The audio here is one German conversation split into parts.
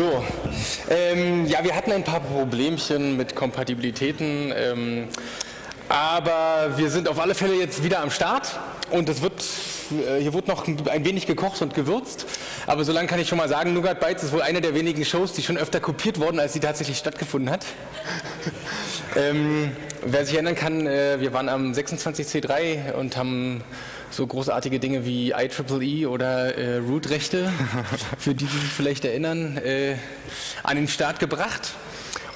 So, ähm, ja, wir hatten ein paar Problemchen mit Kompatibilitäten, ähm, aber wir sind auf alle Fälle jetzt wieder am Start und es wird, äh, hier wird noch ein wenig gekocht und gewürzt, aber so lange kann ich schon mal sagen, Nougat Bites ist wohl eine der wenigen Shows, die schon öfter kopiert wurden, als sie tatsächlich stattgefunden hat. ähm, wer sich erinnern kann, äh, wir waren am 26C3 und haben so großartige Dinge wie IEEE oder äh, Root-Rechte, für die Sie sich vielleicht erinnern, äh, an den Start gebracht.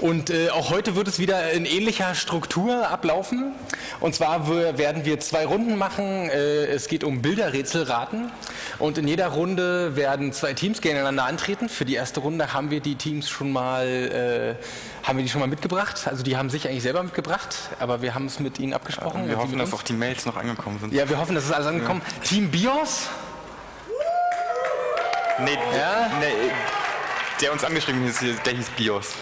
Und äh, auch heute wird es wieder in ähnlicher Struktur ablaufen. Und zwar werden wir zwei Runden machen. Äh, es geht um Bilderrätselraten. Und in jeder Runde werden zwei Teams gegeneinander antreten. Für die erste Runde haben wir die Teams schon mal, äh, haben wir die schon mal mitgebracht. Also die haben sich eigentlich selber mitgebracht, aber wir haben es mit ihnen abgesprochen. Ja, wir hoffen, dass auch die Mails noch angekommen sind. Ja, wir hoffen, dass es alles angekommen. Ja. Team BIOS. Nee, ja? nee, der uns angeschrieben ist, der hieß BIOS.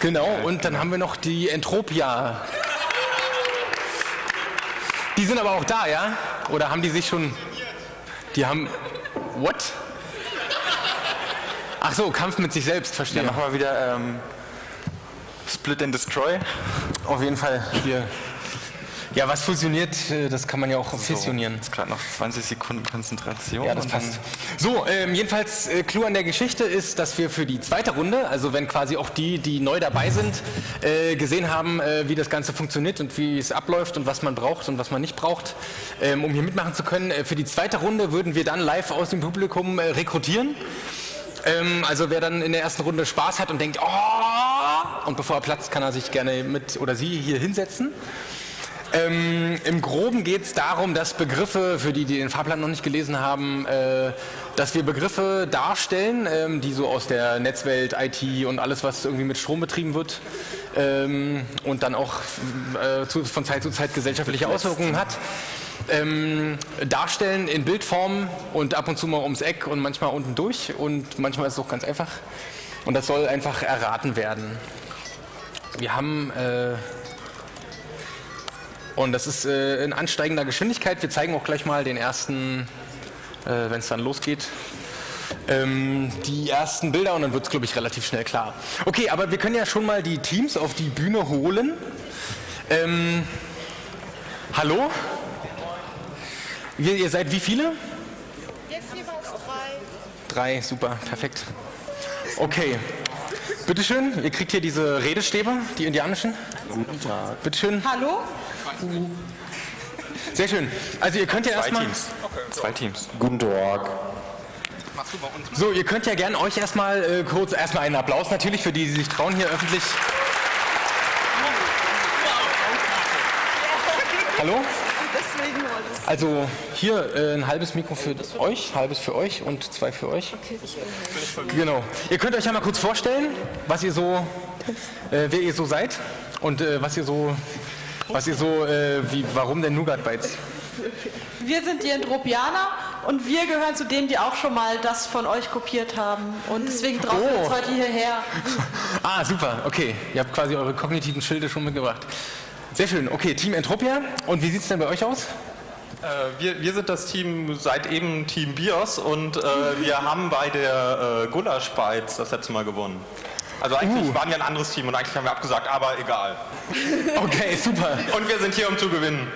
Genau, und dann haben wir noch die Entropia. Die sind aber auch da, ja? Oder haben die sich schon. Die haben. What? Ach so, Kampf mit sich selbst, verstehe. Dann machen wir wieder ähm, Split and Destroy. Auf jeden Fall. Hier ja, was fusioniert, äh, das kann man ja auch fusionieren. jetzt gerade noch 20 Sekunden Konzentration. Ja, das passt. So, ähm, jedenfalls, äh, Clou an der Geschichte ist, dass wir für die zweite Runde, also wenn quasi auch die, die neu dabei sind, äh, gesehen haben, äh, wie das Ganze funktioniert und wie es abläuft und was man braucht und was man nicht braucht, ähm, um hier mitmachen zu können. Äh, für die zweite Runde würden wir dann live aus dem Publikum äh, rekrutieren. Ähm, also wer dann in der ersten Runde Spaß hat und denkt, oh, und bevor er platzt, kann er sich gerne mit oder sie hier hinsetzen. Ähm, Im Groben geht es darum, dass Begriffe, für die, die den Fahrplan noch nicht gelesen haben, äh, dass wir Begriffe darstellen, ähm, die so aus der Netzwelt, IT und alles, was irgendwie mit Strom betrieben wird ähm, und dann auch äh, zu, von Zeit zu Zeit gesellschaftliche Auswirkungen hat. Ähm, darstellen in Bildform und ab und zu mal ums Eck und manchmal unten durch und manchmal ist es auch ganz einfach. Und das soll einfach erraten werden. Wir haben äh, und das ist äh, in ansteigender Geschwindigkeit. Wir zeigen auch gleich mal den ersten, äh, wenn es dann losgeht, ähm, die ersten Bilder und dann wird es, glaube ich, relativ schnell klar. Okay, aber wir können ja schon mal die Teams auf die Bühne holen. Ähm, hallo? Wir, ihr seid wie viele? Jetzt jeweils drei. Drei, super, perfekt. Okay. Bitteschön, ihr kriegt hier diese Redestäbe, die indianischen. Guten Tag. Bitteschön. Hallo? Sehr schön. Also ihr könnt ja erstmal... Teams. Zwei Teams. Guten Tag. So, ihr könnt ja gerne euch erstmal äh, kurz, erstmal einen Applaus natürlich für die, die sich trauen, hier öffentlich... Hallo? Also hier äh, ein halbes Mikro für euch, halbes für euch und zwei für euch. Genau. Ihr könnt euch ja mal kurz vorstellen, was ihr so, äh, wer ihr so seid und äh, was ihr so was ihr so, äh, wie, warum denn Nougat Bites? Wir sind die Entropianer und wir gehören zu denen, die auch schon mal das von euch kopiert haben. Und deswegen trauen wir uns Oh. heute hierher. Ah, super, okay. Ihr habt quasi eure kognitiven Schilde schon mitgebracht. Sehr schön, okay, Team Entropia. Und wie sieht es denn bei euch aus? Äh, wir, wir sind das Team, seit eben Team BIOS und äh, wir haben bei der äh, Gulasch Bites das letzte Mal gewonnen. Also eigentlich Uh. waren wir ein anderes Team und eigentlich haben wir abgesagt, aber egal. Okay, super. Und wir sind hier, um zu gewinnen.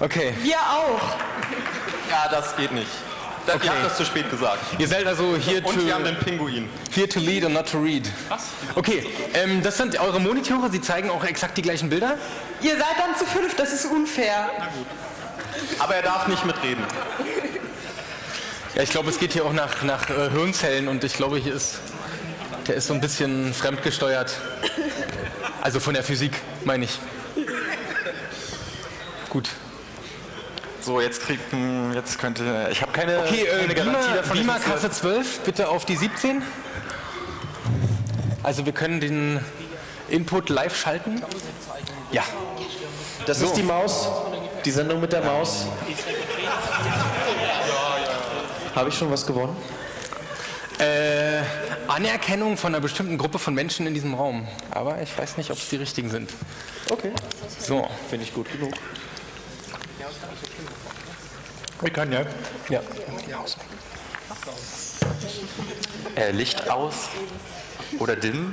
Okay. Wir auch. Ja, das geht nicht. Das, Okay. Ihr habt das zu spät gesagt. Ihr seid also hier Und wir haben to, den Pinguin. here to lead and not to read. Was? Okay, ähm, das sind eure Monitore. Sie zeigen auch exakt die gleichen Bilder. Ihr seid dann zu fünf, das ist unfair. Aber er darf nicht mitreden. Ja, ich glaube, es geht hier auch nach, nach äh, Hirnzellen und ich glaube, hier ist, der ist so ein bisschen fremdgesteuert. Also von der Physik, meine ich. Gut. So, jetzt kriegt ein, jetzt könnte, ich habe keine, Okay, äh, keine Garantie Beamer, davon. Beamer Kasse 12, bitte auf die 17. Also wir können den Input live schalten. Ja. Das So. ist die Maus. Die Sendung mit der Maus. Habe ich schon was gewonnen? Äh, Anerkennung von einer bestimmten Gruppe von Menschen in diesem Raum. Aber ich weiß nicht, ob es die richtigen sind. Okay. So. Finde ich gut genug. Wir können ja. Ja. Äh, Licht aus oder dim.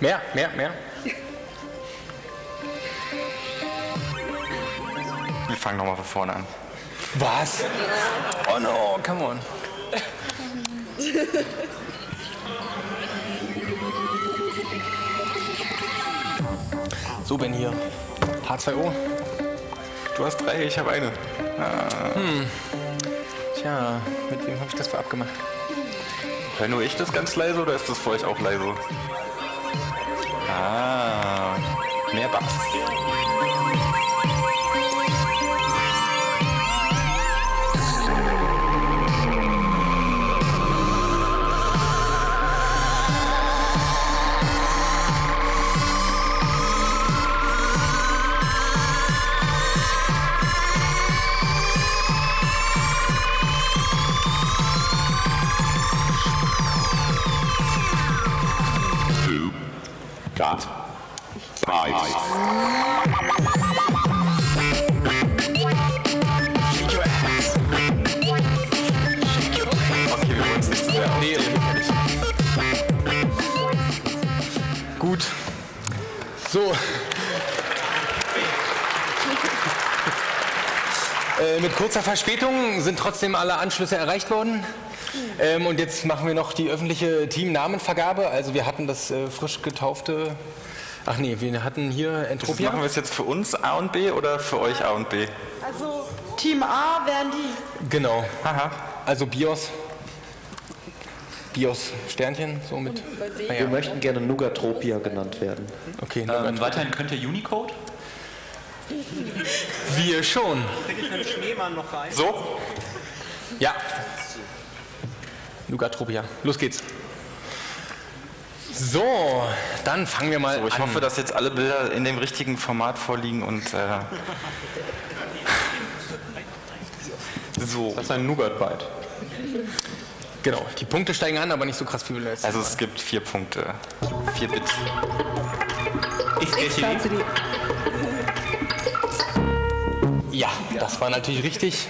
Mehr, mehr, mehr. Wir fangen nochmal von vorne an. Was? Oh no, come on. So, Ben hier. H2O. Du hast drei, ich habe eine. Tja, mit wem habe ich das wohl abgemacht? Hör nur ich das ganz leise oder ist das für euch auch leise? Ah, mehr Bass. Okay, fertig. Gut. So. Äh, mit kurzer Verspätung sind trotzdem alle Anschlüsse erreicht worden. Ähm, und jetzt machen wir noch die öffentliche Teamnamenvergabe. Also wir hatten das äh, frisch getaufte. Ach nee, wir hatten hier Das Entropia. machen wir es jetzt für uns A und B oder für euch A und B? Also Team A wären die. Genau. Haha. Also BIOS. BIOS Sternchen, so mit. Wir Naja, möchten gerne Nougatropia genannt werden. okay. Ähm, weiterhin könnt ihr Unicode. Wir schon. So? Ja. Nougatropia. Los geht's. So, dann fangen wir mal So, ich an. hoffe, dass jetzt alle Bilder in dem richtigen Format vorliegen und äh, so. Das ist ein Nougat-Byte. genau, die Punkte steigen an, aber nicht so krass viel wie letztes Also Mal. es gibt vier Punkte. Vier Bit. XKCD. Ja, das war natürlich richtig.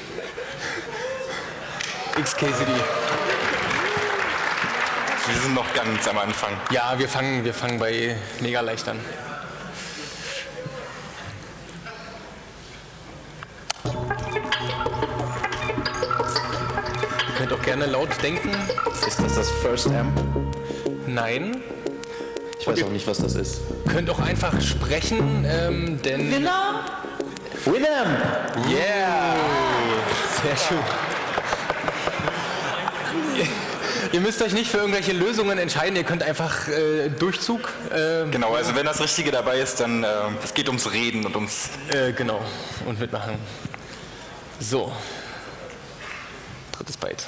XKCD. Wir sind noch ganz am Anfang. Ja, wir fangen, wir fangen bei mega leicht an. Ihr könnt auch gerne laut denken. Ist das das First Amp? Nein. Ich weiß auch nicht, was das ist. Könnt auch einfach sprechen, ähm, denn. Winner. Winamp! Yeah! Sehr schön. Ihr- Ihr müsst euch nicht für irgendwelche Lösungen entscheiden, ihr könnt einfach äh, Durchzug. Äh, Genau, also wenn das Richtige dabei ist, dann äh, es geht ums Reden und ums. äh, genau, und mitmachen. So. Drittes Byte.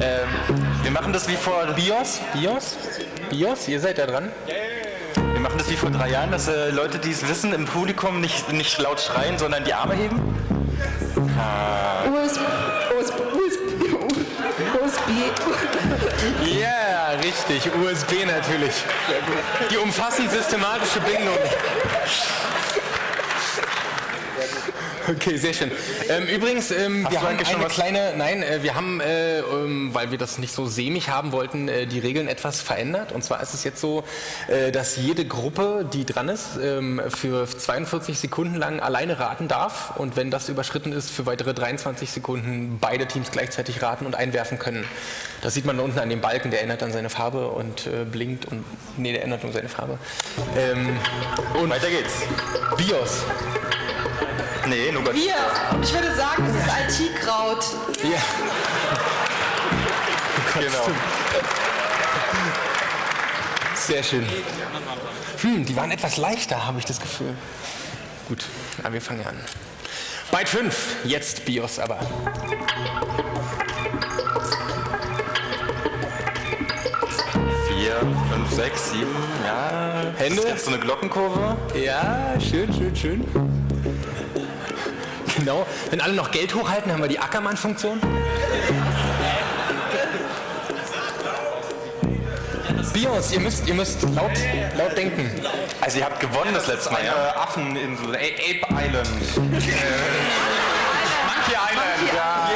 Ähm, wir machen das wie vor. BIOS? BIOS? BIOS? Ihr seid da dran? Wir machen das wie vor drei Jahren, dass äh, Leute, die es wissen, im Publikum nicht, nicht laut schreien, sondern die Arme heben. USB, USB, USB, USB. Ja, richtig. USB natürlich. Die umfassend systematische Bindung. Okay, sehr schön. Ähm, übrigens, ähm, wir haben eine was- kleine, nein, äh, wir haben, äh, ähm, weil wir das nicht so sämig haben wollten, äh, die Regeln etwas verändert. Und zwar ist es jetzt so, äh, dass jede Gruppe, die dran ist, ähm, für 42 Sekunden lang alleine raten darf. Und wenn das überschritten ist, für weitere 23 Sekunden beide Teams gleichzeitig raten und einwerfen können. Das sieht man da unten an dem Balken, der ändert dann seine Farbe und äh, blinkt. Und nee, der ändert nur seine Farbe. Ähm, und Weiter geht's. BIOS. Nee, Nougat. Wir. Und ich würde sagen, es ist IT-Kraut. Ja. Genau. Sehr schön. Hm, die waren etwas leichter, habe ich das Gefühl. Gut, aber wir fangen an. Byte 5, jetzt BIOS aber. Vier, fünf, sechs, sieben, ja. Hände? Das ist jetzt so eine Glockenkurve. Ja, schön, schön, schön. Genau. Wenn alle noch Geld hochhalten, haben wir die Ackermann-Funktion. BIOS, ihr müsst, ihr müsst laut, laut denken. Also ihr habt gewonnen das letzte Mal, ja? Affeninsel, A- Ape Island. Äh, Monkey Island, ja.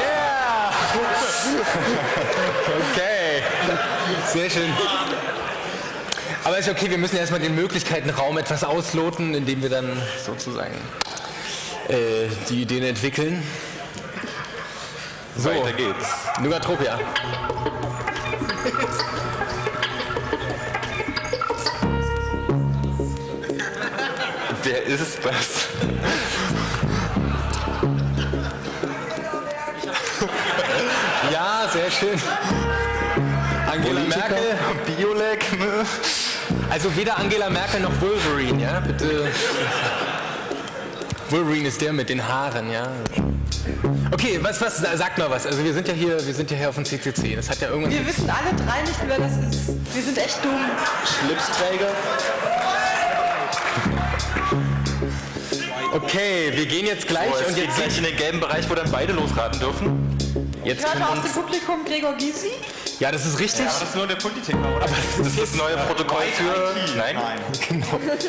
Okay. Sehr schön. Aber ist okay, wir müssen erstmal den Möglichkeitenraum etwas ausloten, indem wir dann sozusagen äh, die Ideen entwickeln. So, Weiter geht's. Nugatropia. Wer ist das? Ja, sehr schön. Angela Merkel. Biolek, ne? Also weder Angela Merkel noch Wolverine, ja? Bitte. Wolverine ist der mit den Haaren, ja? Okay, was, was, sagt mal was. Also wir sind ja hier, wir sind ja hier auf dem CCC. Das hat ja irgendwann. Wir wissen alle drei nicht, wer das ist. Wir sind echt dumm. Schlipsträger. Okay, wir gehen jetzt gleich So, und jetzt gleich in den gelben Bereich, wo dann beide losraten dürfen. Jetzt Ich hörte können aus dem. Publikum Gregor Gysi. Ja, das ist richtig. Das ist nur der Politiker, oder? Das ist das neue Protokoll für... Nein? Rololololo. Sollte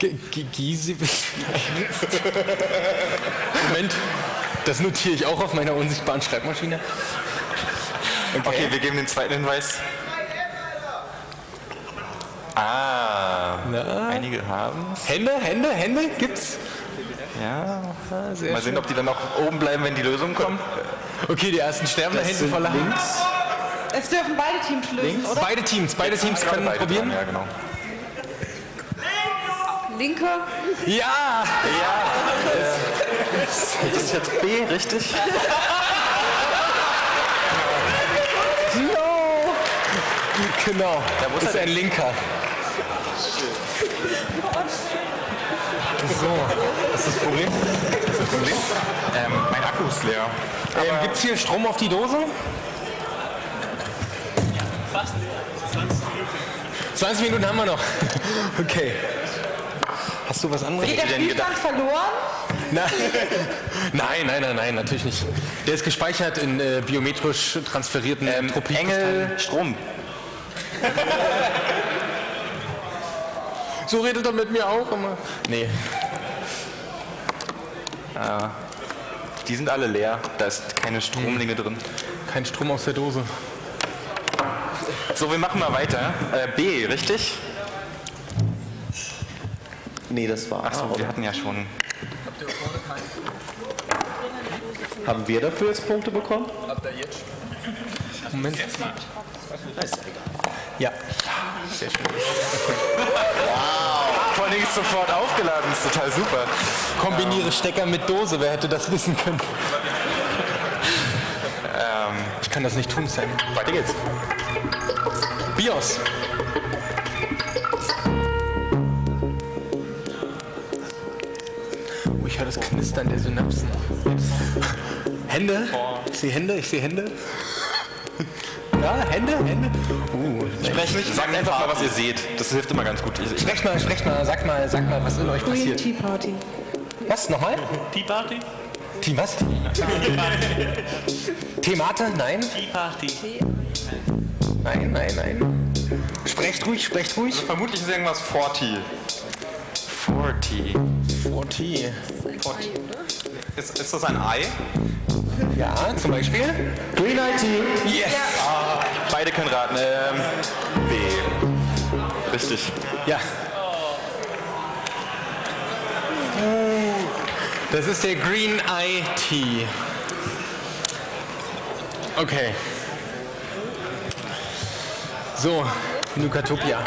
zu den ersten Hinweisen kommen? Spielen wir das mal durch mit den Hinweisen. Ich glaube, du musst. Ja, nee, ist ja noch Zeit. Die haben ja noch Zeit und... Du musst noch Okay. So, Der erste Hinweis und ein Bit wird abgezogen. Es handelt sich ein Programm, was gesucht ist. ihr könnt auch. Diese G- G- Giese. Moment, das notiere ich auch auf meiner unsichtbaren Schreibmaschine. Okay, wir geben den zweiten Hinweis. Ah, einige haben. Hände, Hände, Hände gibt's? Ja, sehr mal sehen, ob die dann noch oben bleiben, wenn die Lösungen kommen. Okay, die ersten sterben da hinten voller Hand. links. Es dürfen beide Teams lösen, oder? Beide Teams, beide Teams können Beide probieren. dran, Ja, genau. Linker. Ja! Das ist jetzt B, richtig? No! Genau, ist das ist ein Linker. So, was ist das Problem? Ähm, mein Akku ist leer. Ähm, Gibt es hier Strom auf die Dose? 20 Minuten haben wir noch. Okay. Hast du was anderes? Geht der denn Spielstand verloren? Nein. nein, nein, nein, nein, natürlich nicht. Der ist gespeichert in äh, biometrisch transferierten Ähm. Engel, Strom. So redet er mit mir auch immer. Nee. Die sind alle leer. Da ist keine Stromlinge drin. Kein Strom aus der Dose. So, wir machen mal weiter. Äh, B, richtig? Nee, das war. Achso, wir hatten ja schon. Haben wir dafür jetzt Punkte bekommen? Moment. Ja. Sehr schön. Vor allem ist sofort aufgeladen, ist total super. Kombiniere Stecker mit Dose, wer hätte das wissen können? ich kann das nicht tun, Sam. Weiter geht's. BIOS. Knistern der Synapsen. Hände? Ich sehe Hände, ich sehe Hände. Ja, Hände, Hände. Uh, Sprecht, sagt einfach mal, was ihr seht. Das hilft immer ganz gut. Sprecht mal, sprecht mal, sag mal, sag mal, was in euch Green passiert. Tea Party. Was, nochmal? Tea Party? Team was? Themate? Nein? Tea Party. Nein, nein, nein. Sprecht ruhig, sprecht ruhig. Vermutlich ist irgendwas 40. 40. 40. Ist, ist das ein Ei? Ja, zum Beispiel. Green IT. Yes. Beide können raten. Ähm, B. Richtig. Ja. Das ist der Green Eye Tea. Okay. So, Nukatopia.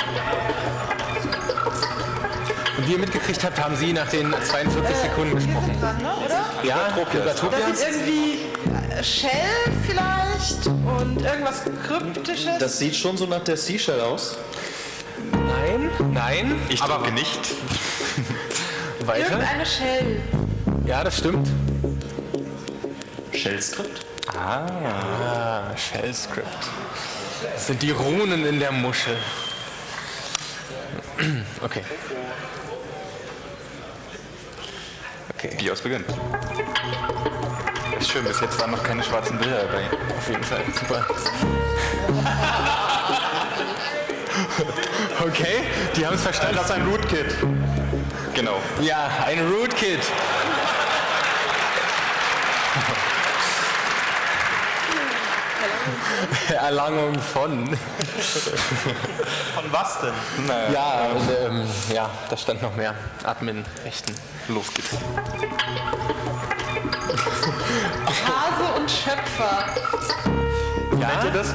Ihr mitgekriegt habt, haben Sie nach den 42 Sekunden gesprochen. Dran, ne, oder? Ja. Das ist irgendwie äh, Shell vielleicht und irgendwas Kryptisches. Das sieht schon so nach der Seashell aus. Nein, nein. Ich drücke nicht. Weiter. Irgendeine Shell. Ja, das stimmt. Shell-Skript? Ah, Shell Script. Das sind die Runen in der Muschel. Okay. Okay, Bios beginnt. Ist schön, bis jetzt waren noch keine schwarzen Bilder dabei. auf jeden Fall. Super. Okay, die haben es verstanden. Das ist ein Rootkit. Genau. Ja, ein Rootkit. Erlangung von. Von was denn? Na, Ja, und, ähm, ja, da stand noch mehr. Admin, Rechten. los geht's. Hase und Schöpfer. Ja, Kennt ihr das?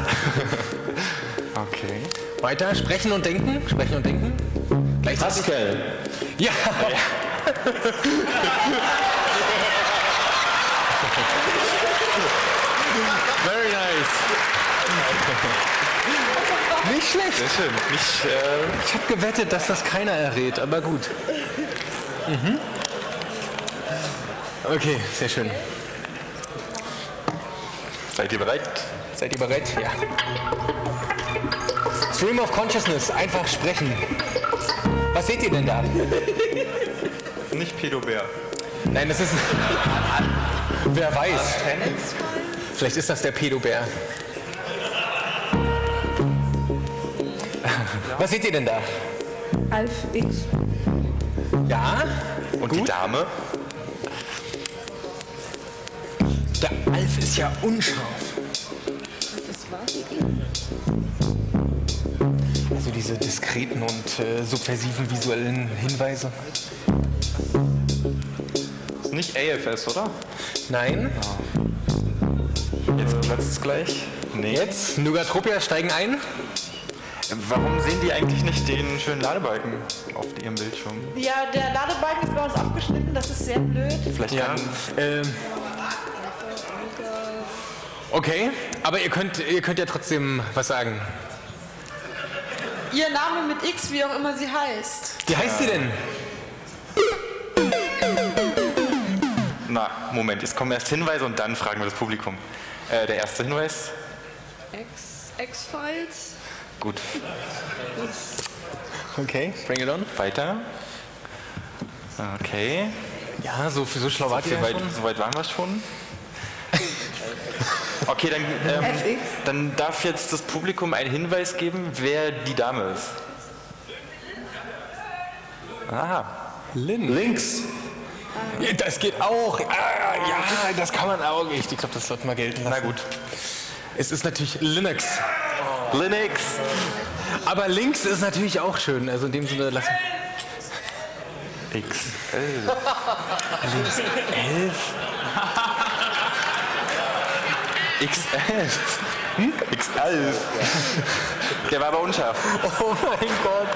okay. weiter. Sprechen und denken. Sprechen und denken. Gleichzeitig. Pascal. Ja. Very nice. Nicht schlecht. Sehr schön. Nicht, äh, Ich habe gewettet, dass das keiner errät, aber gut. Mhm. Okay, sehr schön. seid ihr bereit? Seid ihr bereit? Ja. Stream of Consciousness, einfach sprechen. Was seht ihr denn da? Nicht Pedobär. Nein, das ist. Wer weiß. Vielleicht ist das der Pedobär. Was seht ihr denn da? Alf X. Ja? Und die Dame? Der Alf ist ja unscharf. Also diese diskreten und äh, subversiven visuellen Hinweise. Ist nicht AFS, oder? Nein. Jetzt platzt es gleich. Nee. Jetzt, Nugatropia steigen ein. Warum sehen die eigentlich nicht den schönen Ladebalken auf ihrem Bildschirm? Ja, der Ladebalken ist bei uns abgeschnitten, das ist sehr blöd. Vielleicht Ja. kann Ähm, okay, aber ihr könnt, ihr könnt ja trotzdem was sagen. Ihr Name mit X, wie auch immer sie heißt. Wie heißt sie denn? Na, Moment, jetzt kommen erst Hinweise und dann fragen wir das Publikum. Äh, der erste Hinweis? X. X-Files. Gut. Okay, bring it on. Weiter. Okay. Ja, so, so schlau So ja weit, schon. so weit waren wir schon. Okay, dann, ähm, dann darf jetzt das Publikum einen Hinweis geben, wer die Dame ist. Aha. Lin. Links. Ja, das geht auch. Ah, ja, das kann man auch. Ich glaube, das sollte mal gelten lassen. Na gut. Es ist natürlich Linux. Linux. Aber links ist natürlich auch schön. Also in dem Sinne lassen. XL. XL. Hm? XL. Der war aber unscharf. Oh mein Gott.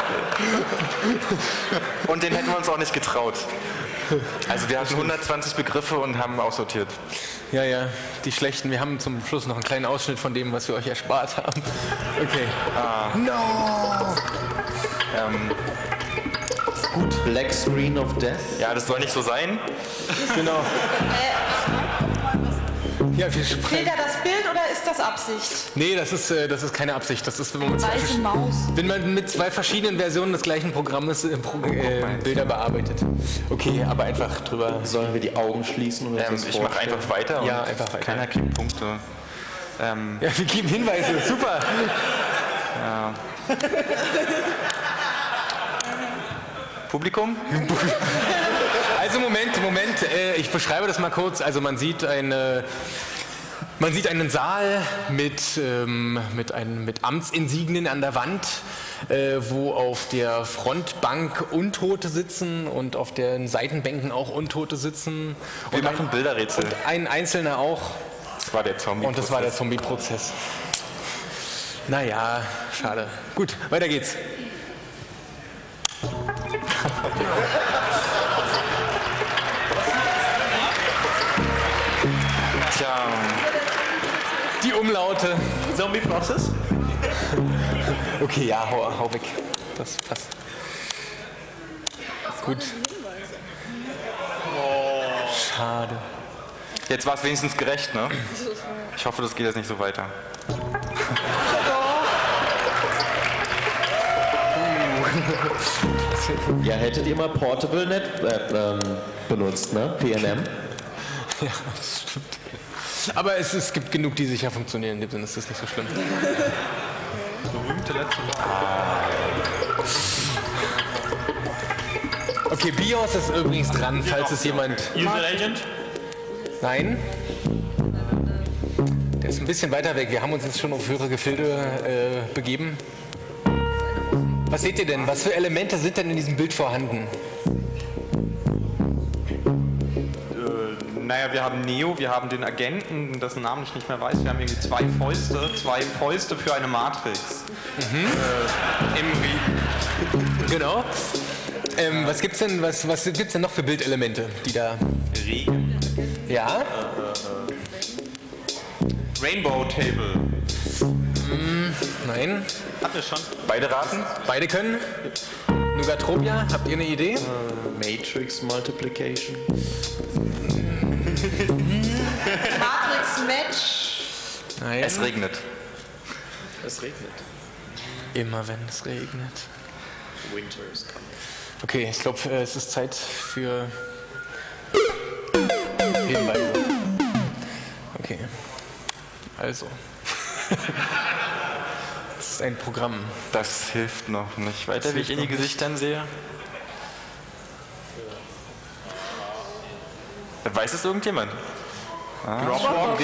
Und den hätten wir uns auch nicht getraut. Also wir hatten 120 Begriffe und haben aussortiert. Ja, ja, die schlechten. Wir haben zum Schluss noch einen kleinen Ausschnitt von dem, was wir euch erspart haben. Okay. No! Ähm, Gut. Black Screen of Death. Ja, das soll nicht so sein. Genau. Ja, wir Fehlt da das Bild oder ist das Absicht? Nee, das ist, äh, das ist keine Absicht. Das ist, wenn man, mit zwei, wenn man mit zwei verschiedenen Versionen des gleichen Programmes äh, Pro äh, Bilder bearbeitet. Okay, aber einfach drüber. Sollen wir die Augen schließen und uns Ähm, ich mache einfach weiter. und Ja, einfach weiter. Keiner kriegt Punkte. Ähm, Ja, wir geben Hinweise. Super. Publikum? Also Moment, Moment, äh, ich beschreibe das mal kurz. Also man sieht eine, man sieht einen Saal mit, ähm, mit, einem, mit Amtsinsignien an der Wand, äh, wo auf der Frontbank Untote sitzen und auf den Seitenbänken auch Untote sitzen. Wir Und machen Bilderrätsel. ein einzelner auch. Das war der Zombie. Und das war der Zombie-Prozess. Naja, schade. Gut, weiter geht's. Umlaute. Zombie Process? Okay, ja, hau, hau weg. Das passt. Gut. Schade. jetzt war es wenigstens gerecht, ne? Ich hoffe, das geht jetzt nicht so weiter. Ja, hättet ihr mal Portable Net äh, ähm, benutzt, ne? PNM. Aber es, es gibt genug, die sicher funktionieren. In dem Sinne ist das nicht so schlimm. Berühmte letzte Okay, BIOS ist übrigens dran, falls es jemand. User Agent? Nein? Der ist ein bisschen weiter weg. Wir haben uns jetzt schon auf höhere Gefilde äh, begeben. Was seht ihr denn? Was für Elemente sind denn in diesem Bild vorhanden? Naja, wir haben Neo, wir haben den Agenten, dessen Namen ich nicht mehr weiß. Wir haben irgendwie zwei Fäuste, zwei Fäuste für eine Matrix. Äh, Im Re Genau. Ähm, was gibt's denn, was, was gibt's denn noch für Bildelemente, die da. Regen. Ja? Rainbow Table. Nein? Hatten wir schon. Beide raten? Beide können? Nugatropia, habt ihr eine Idee? Matrix Multiplication. Matrix Match. Nein. Es regnet. Es regnet. Immer wenn es regnet. Winter is coming. Okay, ich glaube, es ist Zeit für Hinweise. Okay. Also. Das ist ein Programm. Das hilft noch nicht weiter, wie ich in die. Gesichtern sehe. Weiß es irgendjemand? Dropbox.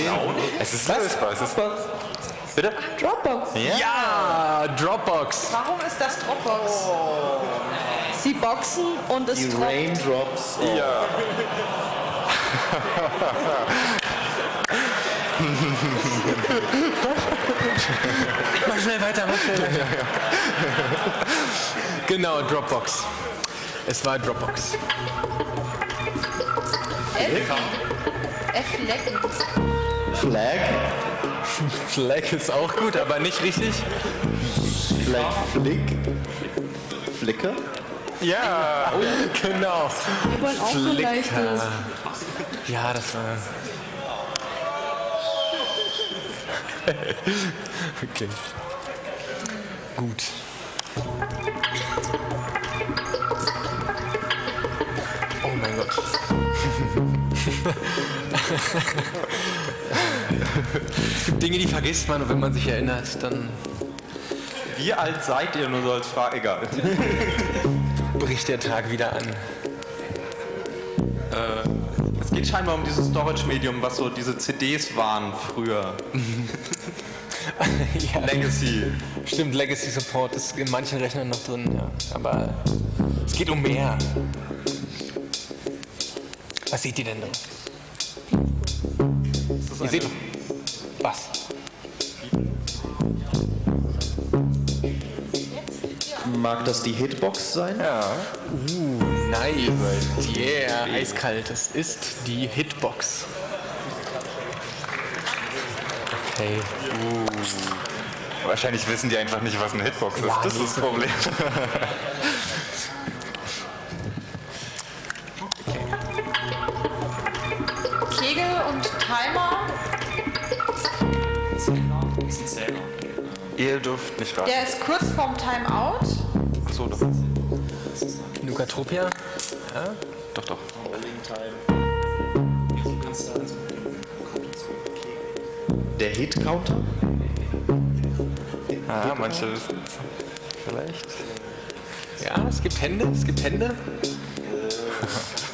Es ist lösbar. Es ist Bitte? Dropbox. Ja, Dropbox. Warum ist das Dropbox? Sie boxen und es Die droppt. Raindrops. Ja. Mach schnell weiter, mach schnell weiter. Genau, Dropbox. Es war Dropbox. F. F lecken. Flag. Flag ist auch gut, aber nicht richtig. Flag Flick. Flicker. Ja. Genau. Wir wollen auch so leichtes. Ja, das war. okay. Gut. Es gibt Dinge, die vergisst man und wenn man sich erinnert, dann Wie alt seid ihr nur so als Frage? Egal. bricht der Tag wieder an. Es geht scheinbar um dieses Storage-Medium, was so diese CDs waren früher. ja, Legacy. Stimmt, Legacy Support ist in manchen Rechnern noch drin, ja. Aber es geht um mehr. Was seht ihr denn da? Ihr seht. Was? Mag das die Hitbox sein? Ja. Nice. Yeah, eiskalt. Es ist die Hitbox. Okay. Wahrscheinlich wissen die einfach nicht, was eine Hitbox ist. das ist das Problem. Timer. Ist ein Zähler. Ihr dürft nicht raten. Der ist kurz vorm Timeout. Achso, doch. Nugatropia. Doch, doch. Also Der Hit-Counter? Ah, manche wissen es. Vielleicht. Ja, es gibt Hände, es gibt Hände.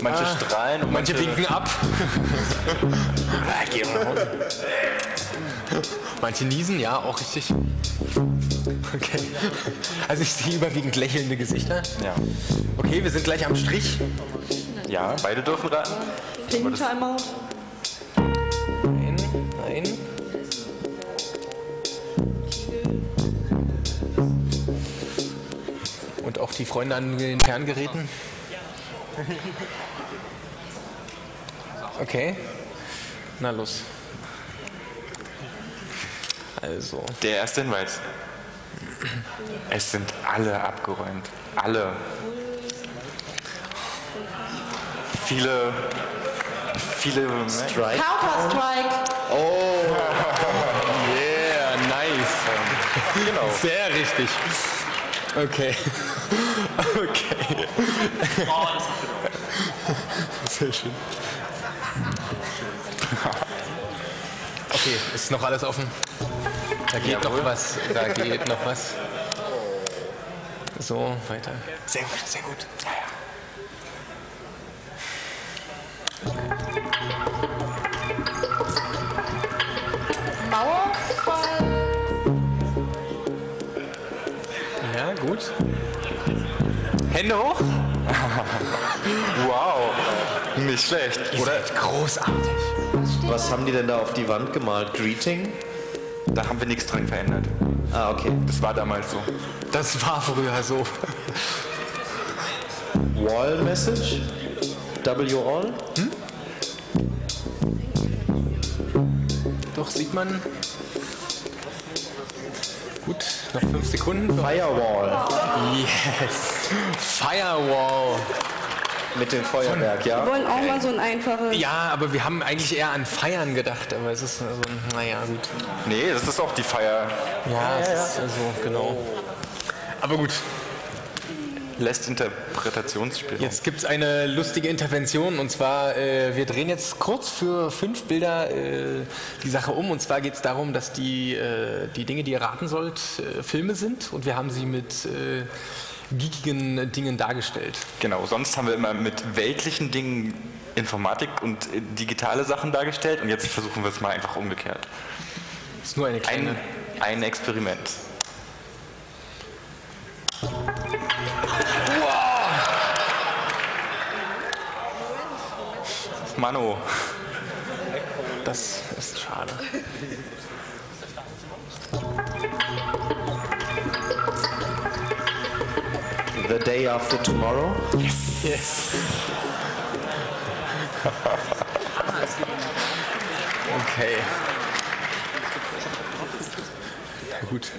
Manche strahlen und Manche winken ab. Ah. Manche niesen, ja, auch richtig. Okay. Also ich sehe überwiegend lächelnde Gesichter. Ja. Okay, wir sind gleich am Strich. Ja, beide dürfen raten. Ping Timeout. Nein, nein. Und auch die Freunde an den Ferngeräten. Okay. Na los. Also, Der erste Hinweis. Es sind alle abgeräumt. Alle. Viele. Viele. Strike? Counter-Strike. yeah, nice. Genau. Sehr richtig. Okay. Okay. Sehr schön. Okay, ist noch alles offen? Da geht Jawohl. noch was. Da geht noch was. So, weiter. Sehr gut, sehr gut. Mauerfall. Hände hoch. Wow. Nicht schlecht. Oder großartig. Was haben die denn da auf die Wand gemalt? Greeting? Da haben wir nichts dran verändert. Ah, okay. Das war damals so. Das war früher so. Wall Message? W All? Doch, sieht man. Gut, noch fünf Sekunden. Firewall. Yes. Firewall. Mit dem Feuerwerk, Wir ja? wollen auch mal so ein einfaches. Ja, aber wir haben eigentlich eher an Feiern gedacht, aber es ist also, naja, gut. Nee, das ist auch die Feier. Ja, es ist also, genau. Aber gut, Lässt Interpretationsspiel. jetzt gibt es eine lustige Intervention und zwar, äh, wir drehen jetzt kurz für fünf Bilder äh, die Sache um und zwar geht es darum, dass die, äh, die Dinge, die ihr raten sollt, äh, Filme sind und wir haben sie mit äh, geekigen Dingen dargestellt. Genau, sonst haben wir immer mit weltlichen Dingen Informatik und äh, digitale Sachen dargestellt und jetzt versuchen wir es mal einfach umgekehrt. Das ist nur eine kleine... Ein, ein Experiment. Mano, Das ist schade. The Day After Tomorrow? Yes. okay. Na gut.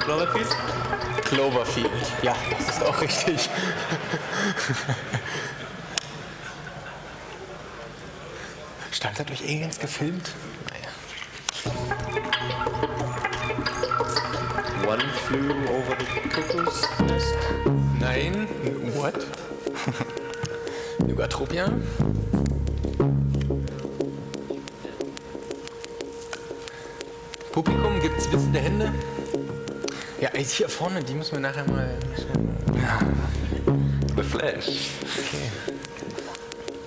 Cloverfield? Cloverfield. Ja, das ist auch richtig. Stand da durch Aliens gefilmt? Flew Over the Cuckoo's Nest? Nein. What? Nugatropia? Publikum, gibt es wissende Hände? Ja, hier vorne, die müssen wir nachher mal. The Flash. Okay.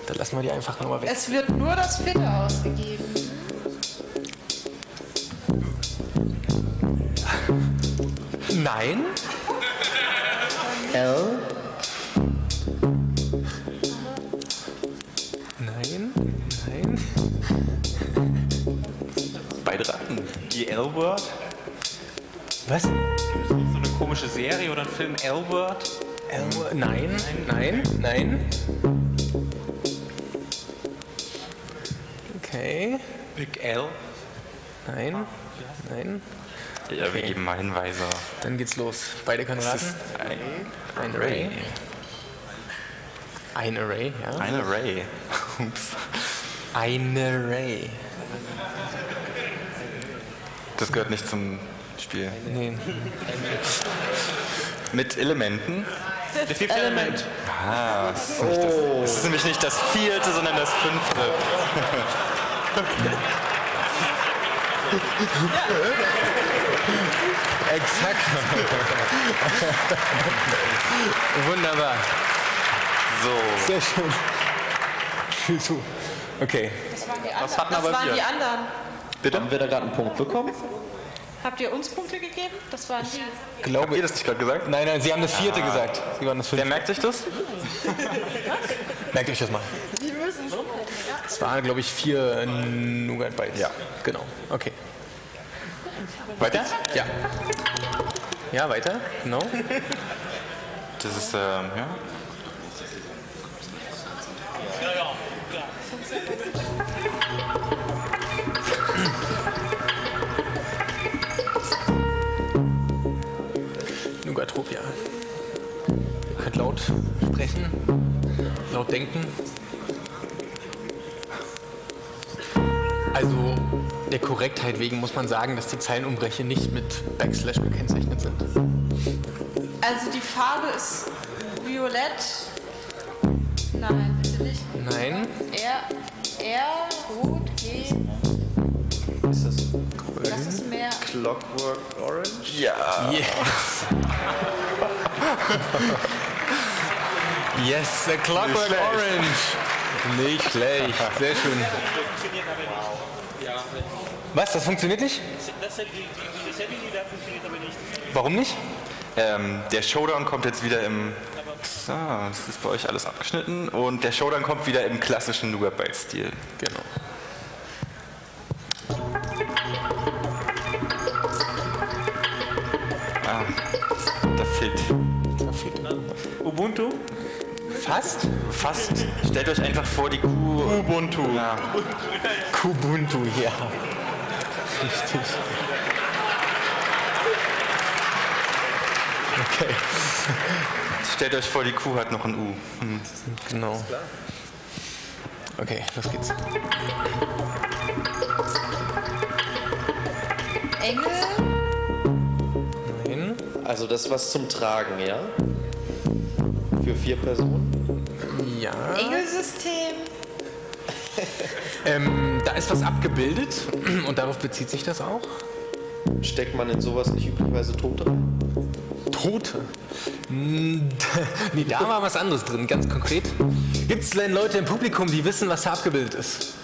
Dann lassen wir die einfach nochmal weg. Es wird nur das Vierte ausgegeben. Nein? L? Nein? Nein? Beide raten. Die L-Word? Was? So eine komische Serie oder ein Film L-Word? L nein? Nein? Nein? Okay. Big L? Nein? Nein? Ja, wir geben mal Hinweise. Dann geht's los. Beide können raten. ein Ein Ray. Ray. Ein Array, ja. Ein Array. Ups. Ein Array. Das gehört nicht zum Spiel. Nee. Mit Elementen. Fifth Element. Ah, das ist, nicht das, das ist nämlich nicht das vierte, sondern das fünfte. Exakt. Wunderbar. So. Sehr schön. So. Okay. Das waren die anderen. hatten das aber waren wir. die anderen. Bitte? Haben wir da gerade einen Punkt bekommen? Habt ihr uns Punkte gegeben? Das waren die. Glaube Habt ihr das nicht gerade gesagt? Nein, nein, Sie haben das vierte gesagt. Sie waren das Wer fünfte. merkt sich das? Merkt euch das mal. Es waren, glaube ich, vier Nougat Bytes. Ja. Genau. Okay. Weiter? Ja. Ja, weiter. Genau. Das ist, ähm, ja. Nougatopia. Ihr könnt laut sprechen, laut denken. Also der Korrektheit wegen muss man sagen, dass die Zeilenumbrüche nicht mit Backslash gekennzeichnet sind. Also die Farbe ist violett. Nein, bitte nicht. Nein, R, R, Rot, G. Ist das Das ist mehr. Clockwork Orange? Ja. Yes. yes, the Clockwork. Orange. Nicht schlecht. Sehr schön. Was? Das funktioniert nicht? Warum nicht? Ähm, der Showdown kommt jetzt wieder im. So, das ist bei euch alles abgeschnitten. Und der Showdown kommt wieder im klassischen Nougat Byte-Stil. Genau. Da fehlt Ubuntu? Fast? fast. Stellt euch einfach vor, die Kuh. Ubuntu. Ja. Kubuntu, ja. Richtig. Okay, Stellt euch vor, die Kuh hat noch ein U. Hm. genau. Okay, los geht's. Engel. Nein. Also das was zum Tragen, ja? Für vier Personen? Ja. Engelsystem. Ähm, da ist was abgebildet und darauf bezieht sich das auch. Steckt man in sowas nicht üblicherweise Tote rein? Tote. Hm, Nee, da war was anderes drin, ganz konkret. Gibt es denn Leute im Publikum, die wissen, was da abgebildet ist?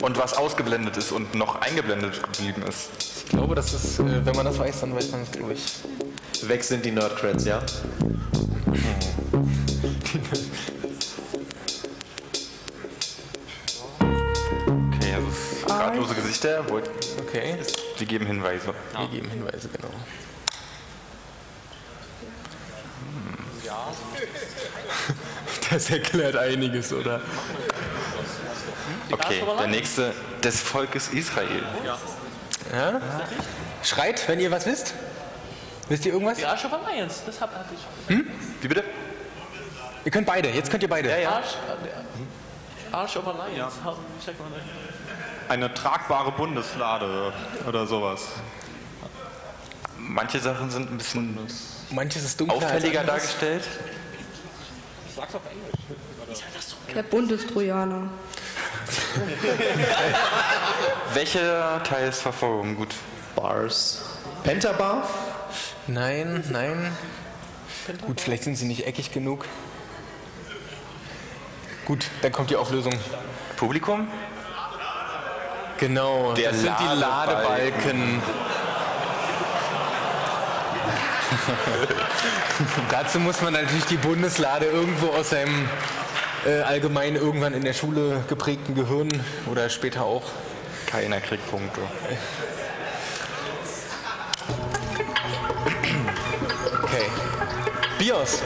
Und was ausgeblendet ist und noch eingeblendet geblieben ist. Ich glaube, das ist, äh, wenn man das weiß, dann weiß man es, glaube ich. Weg sind die Nerdcrats, ja? ratlose Gesichter. Wollt- Okay, Sie geben Hinweise. wir geben Hinweise, genau. Das erklärt einiges, oder? Okay, der nächste. Des Volkes Israel. Ja? Schreit, wenn ihr was wisst. Wisst ihr irgendwas? Die Arsch of Alliance, das hab, hatte ich. Wie bitte? Ihr könnt beide, jetzt könnt ihr beide. Arsch, äh, der Arsch of Alliance. How- Wie sagt man das? Eine tragbare Bundeslade oder sowas. Manche Sachen sind ein bisschen Manches ist dunkler auffälliger als anderes. dargestellt. Der Bundestrojaner. Welcher Teil ist Verfolgung? Gut. Bars. Pentabar? Nein, nein. Gut, vielleicht sind sie nicht eckig genug. Gut, dann kommt die Auflösung. Publikum? Genau, Der das sind die Ladebalken. Dazu muss man natürlich die Bundeslade irgendwo aus seinem äh, allgemein irgendwann in der Schule geprägten Gehirn oder später auch. Keiner kriegt Punkte. Okay. BIOS.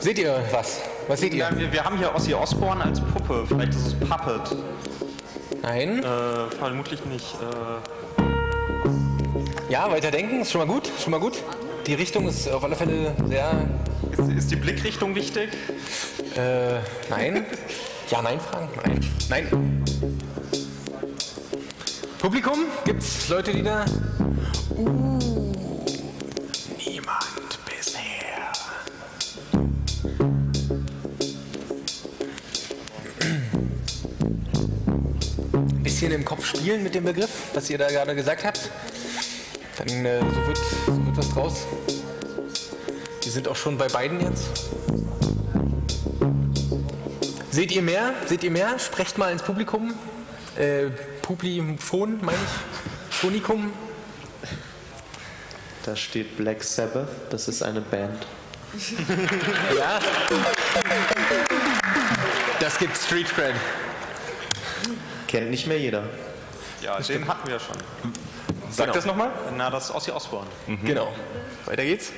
Seht ihr was? Was seht ihr? Wir, wir haben hier Ozzy Osbourne als Puppe. Vielleicht ist es Puppet. Nein? Äh, vermutlich nicht. Äh, Ja, weiterdenken ist schon mal gut, schon mal gut. Die Richtung ist auf alle Fälle sehr. Ist, ist die Blickrichtung wichtig? Äh, nein. Ja, nein, Fragen? Nein. Nein. Publikum? Gibt's Leute, die da. Uh, bisschen im Kopf spielen mit dem Begriff, was ihr da gerade gesagt habt. Dann äh, so, wird, so wird was draus. Wir sind auch schon bei beiden jetzt. Seht ihr mehr? Seht ihr mehr? Sprecht mal ins Publikum. Äh, Publifon, meine ich. Phonikum. Da steht Black Sabbath, das ist eine Band. Ja. Das gibt Street Cred. Kennt nicht mehr jeder. Ja, den hatten wir schon. Sag das nochmal. Na, das ist Ossi Osborn. Genau. Weiter geht's.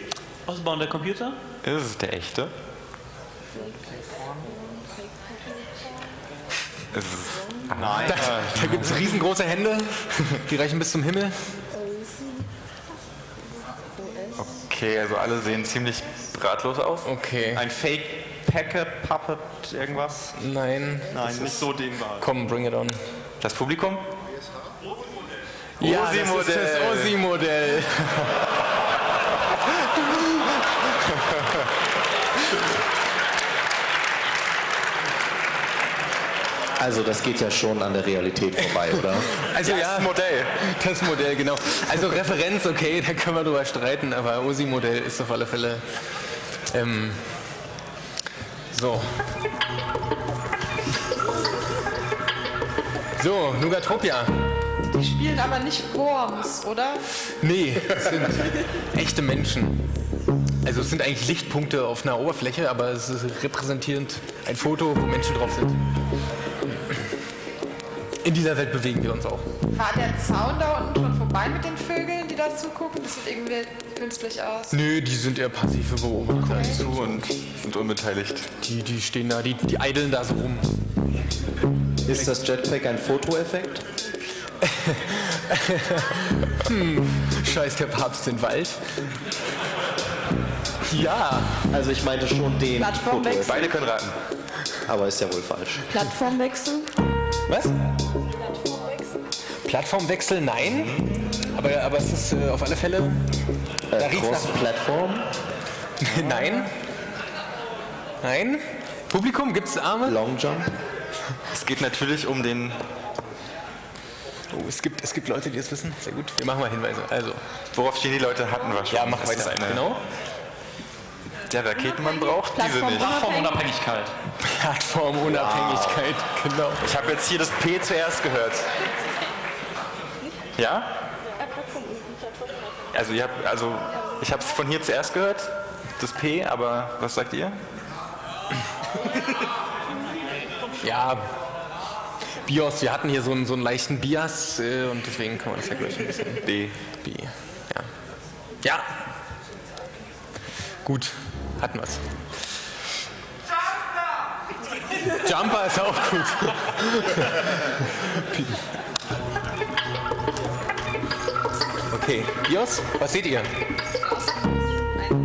Ausbauen der Computer? Ist es der echte? Ist es Nein. Da, da gibt es riesengroße Hände, die reichen bis zum Himmel. Okay, also alle sehen ziemlich ratlos aus. Okay. Ein Fake Packet, Puppet, irgendwas? Nein. Nein, nicht so dehnbar. Komm, bring it on. Das Publikum? Ja, das ist das Ossi-Modell. Also das geht ja schon an der Realität vorbei, oder? Also Ja, ja, das Modell. Das Modell, genau. Also Referenz, okay, da können wir drüber streiten, aber Osi-Modell ist auf alle Fälle. Ähm, so. So, Nugatropia. Die spielen aber nicht Worms, oder? Nee, es sind echte Menschen. Also es sind eigentlich Lichtpunkte auf einer Oberfläche, aber es ist repräsentierend ein Foto, wo Menschen drauf sind. In dieser Welt bewegen wir uns auch. War der Zaun da unten schon vorbei mit den Vögeln, die da zugucken? Das sieht irgendwie künstlich aus. Nö, die sind eher passive Beobachter. Zu und sind unbeteiligt. Die, die stehen da, die, die eideln da so rum. Ist das Jetpack ein Fotoeffekt? Scheiß der Papst den Wald. Ja, Also ich meinte schon den Plattformwechsel. Beide können raten. aber ist ja wohl falsch. Plattformwechsel. was? Plattformwechsel, nein. Aber, aber es ist äh, auf alle Fälle. Äh, Cross-Plattform? Nein. Nein. Publikum, gibt's Arme? Long Jump? Es geht natürlich um den. Oh, es gibt, es gibt Leute, die das wissen. Sehr gut. Wir machen mal Hinweise. Also, Worauf stehen die Leute hatten wir schon. ja, mach weiter. Eine, Genau. Der Raketenmann braucht diese nicht. Plattformunabhängigkeit. Plattformunabhängigkeit, genau. Ich habe jetzt hier das P zuerst gehört. Ja? Also, ihr habt, also ich habe es von hier zuerst gehört, das P, aber was sagt ihr? Ja. Bios, wir hatten hier so einen, so einen leichten Bias äh, und deswegen kann man das ja gleich ein bisschen. B. B. Ja. Ja. Gut, hatten wir's. Jumper ist auch gut. okay, Bios, was seht ihr? Ein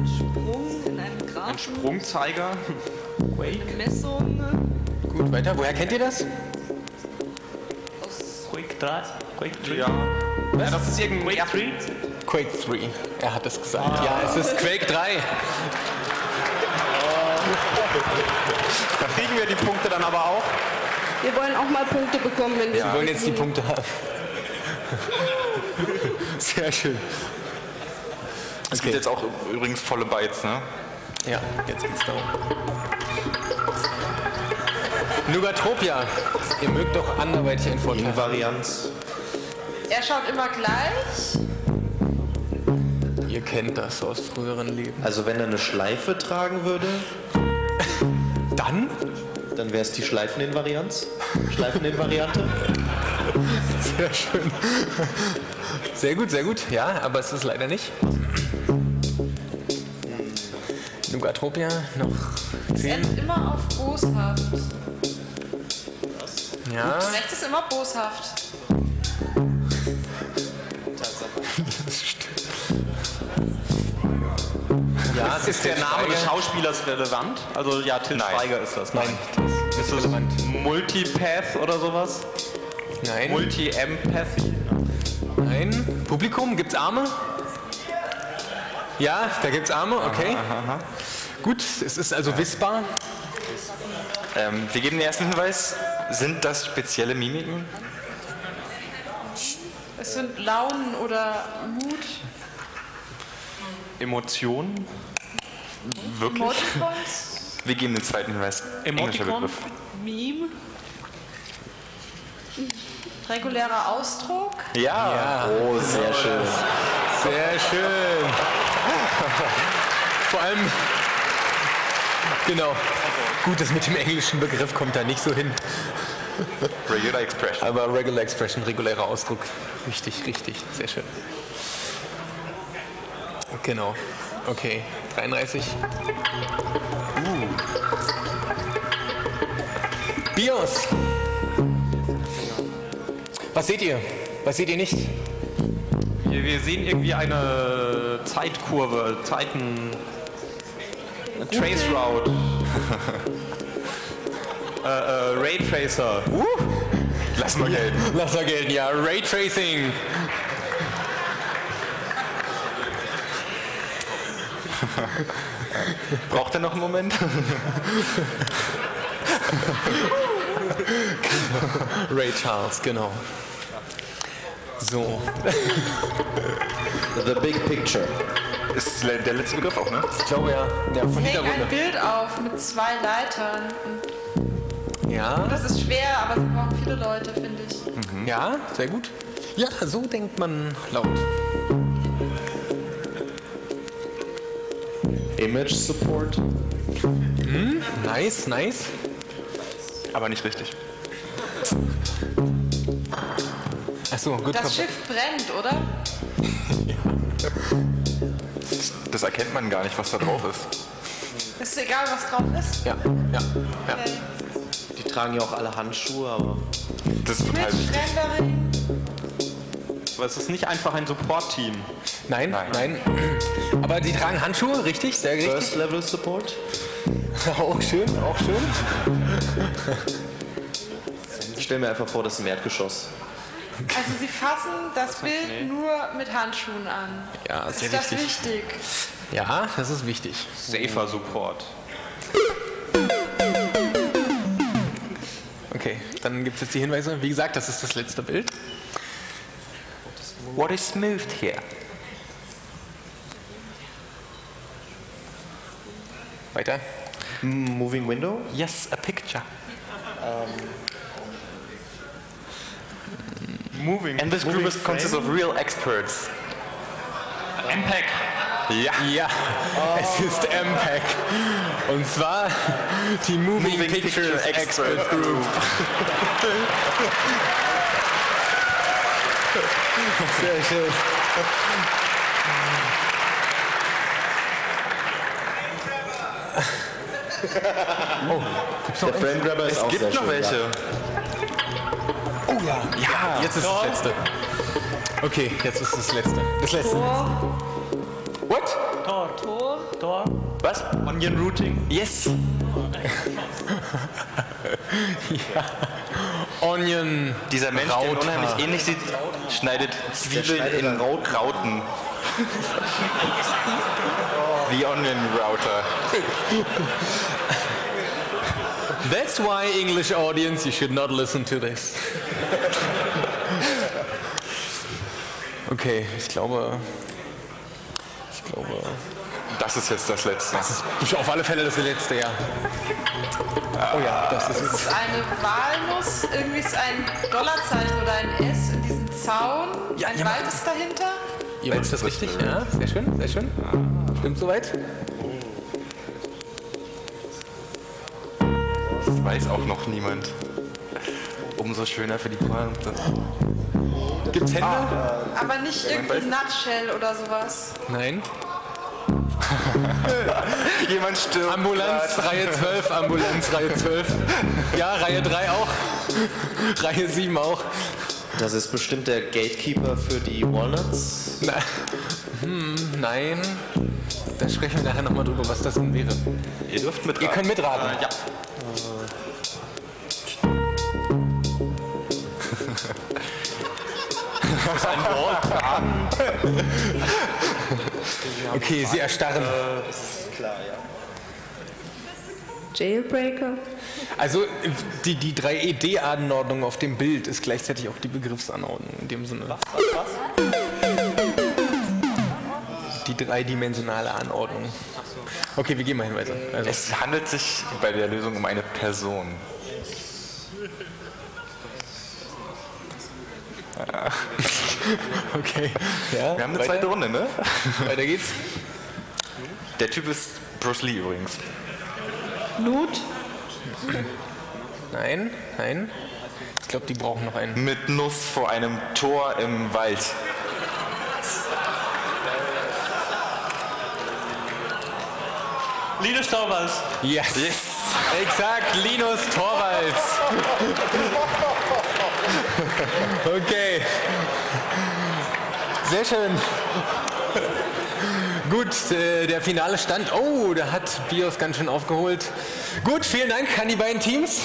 Sprung in einem Graphen. Sprungzeiger. Eine Messung. Gut, weiter. Woher kennt ihr das? Quick 3. Quick 3. Ja. ja. Das ist irgendwie. Quick 3. Quake 3. Er hat es gesagt. Ja, es ist Quake 3. Da kriegen wir die Punkte dann aber auch. Wir wollen auch mal Punkte bekommen, wenn Wir wollen jetzt die Punkte haben. Sehr schön. Es gibt jetzt auch übrigens volle Bytes, ne? Ja, jetzt geht's darum. Nugatropia. Ihr mögt doch anderweitig einen Vorteil. Invarianz? Er schaut immer gleich. Ihr kennt das aus früheren Leben. Also wenn er eine Schleife tragen würde, Dann? Dann wäre es die Schleifeninvarianz? Schleifeninvariante? Sehr schön. Sehr gut, sehr gut. Ja, aber es ist leider nicht. Nugatropia noch Es 10. endet immer auf boshaft. Ja, Rechts ist immer boshaft. Ja, es ist der Name des des Schauspielers relevant? Also ja, Till Nein. Schweiger ist das. Nein, Ist es Multipath oder sowas? nein, Multi-Empathy? nein. Publikum, gibt's Arme? Ja, da gibt's Arme, okay. Gut, es ist also wissbar. Ähm, wir geben den ersten Hinweis. Sind das spezielle Mimiken? Es sind Launen oder Emotionen? Wirklich? Emoticons, Wir geben den zweiten Hinweis. Englischer Emoticon? Begriff. Meme, regulärer Ausdruck. Ja. Oh, sehr schön. Sehr schön. Vor allem, genau. Gut, das mit dem englischen Begriff kommt da nicht so hin. Regular Expression. Aber Regular Expression, regulärer Ausdruck. Richtig, richtig. Sehr schön. Genau. Okay, 33. Uh. BIOS. Was seht ihr? Was seht ihr nicht? Wir, wir sehen irgendwie eine Zeitkurve, Zeiten... Traceroute. äh, äh, Raytracer. Lass mal gelten. Lass mal gelten, ja. Raytracing. Braucht er noch einen Moment? Ray Charles, genau. So, The Big Picture. Ist der letzte Begriff auch, ne? ich glaube ja, ja von Hängt ein. Bild auf mit zwei Leitern. Und Ja, das ist schwer, aber es brauchen viele Leute, finde ich. ja, sehr gut. Ja, so denkt man laut. Image Support. Nice, nice. Aber nicht richtig. Achso, gut. Das. Schiff brennt, oder? Das erkennt man gar nicht, was da drauf ist. Ist egal, was drauf ist. Ja, ja, ja. Okay. Die tragen ja auch alle Handschuhe, aber Das ist total wichtig. Aber es ist nicht einfach ein Support-Team. Nein, nein, Nein. Aber die tragen Handschuhe, richtig? Sehr richtig. First Level Support. Auch schön, auch schön. Ich stell mir einfach vor, das ist ein Erdgeschoss. Also sie fassen das Bild nur mit Handschuhen an. Ja, Ist sehr das wichtig. wichtig? Ja, das ist wichtig. Safer Support. Okay, dann gibt es jetzt die Hinweise. Wie gesagt, das ist das letzte Bild. What is moved here? Weiter. Moving Window. Yes, a picture. Um, moving. And this group is consists of real experts. MPEG. Ja. Ja, es ist MPEG. Und zwar die Moving, Moving Pictures, Picture Expert, Expert Group. Sehr schön. Der Frame Grabber ist Es auch sehr gibt noch schön. welche. Oh ja, ja, jetzt ist das letzte. Okay, jetzt ist das letzte. Das letzte. What? Tor. Tor. Tor. Was? Onion Routing. Yes. Onion. Dieser Mensch, der Rauter. unheimlich ähnlich sieht, schneidet Zwiebeln schneidet in Rauten. The Onion Router. That's why English audience, you should not listen to this. Okay, ich glaube. Ich glaube. Das ist jetzt das letzte. Das ist auf alle Fälle das letzte, ja. Oh ja, das ist Es es. ist eine Walnuss, irgendwie ist ein Dollarzeichen oder ein S in diesem Zaun. Ja, ein ja, Wald ist dahinter. Ihr ist das richtig? Ja, sehr schön, sehr schön. Stimmt soweit? Das weiß auch noch niemand. Umso schöner für die Pointe. Gibt's Hände? Aber nicht irgendwie Nutshell oder sowas. Nein. Jemand stirbt. Ambulanz, Reihe 12, Ambulanz, Reihe 12. Ja, Reihe 3 auch. Reihe 7 auch. Das ist bestimmt der Gatekeeper für die Walnuts. Na, hm, nein. Da sprechen wir nachher nochmal drüber, was das nun wäre. Ihr dürft mitraten. Ihr könnt mitraten. Äh, ja. Okay, Sie erstarren. Jailbreaker. Also die, die 3ED-Anordnung auf dem Bild ist gleichzeitig auch die Begriffsanordnung in dem Sinne. Was, was, Die dreidimensionale Anordnung. Okay, wir gehen mal hin weiter. Also, Es handelt sich bei der Lösung um eine Person. okay. Ja, Wir haben eine weiter? zweite Runde, ne? Weiter geht's. Der Typ ist Bruce Lee übrigens. Nut. Nein, nein. Ich glaube, die brauchen noch einen. Mit Nuss vor einem Tor im Wald. Linus Torvalds. Yes. Yes. Exakt, Linus Torvalds. Okay. Sehr schön. Gut, äh, der finale Stand. Oh, da hat Bios ganz schön aufgeholt. Gut, vielen Dank an die beiden Teams.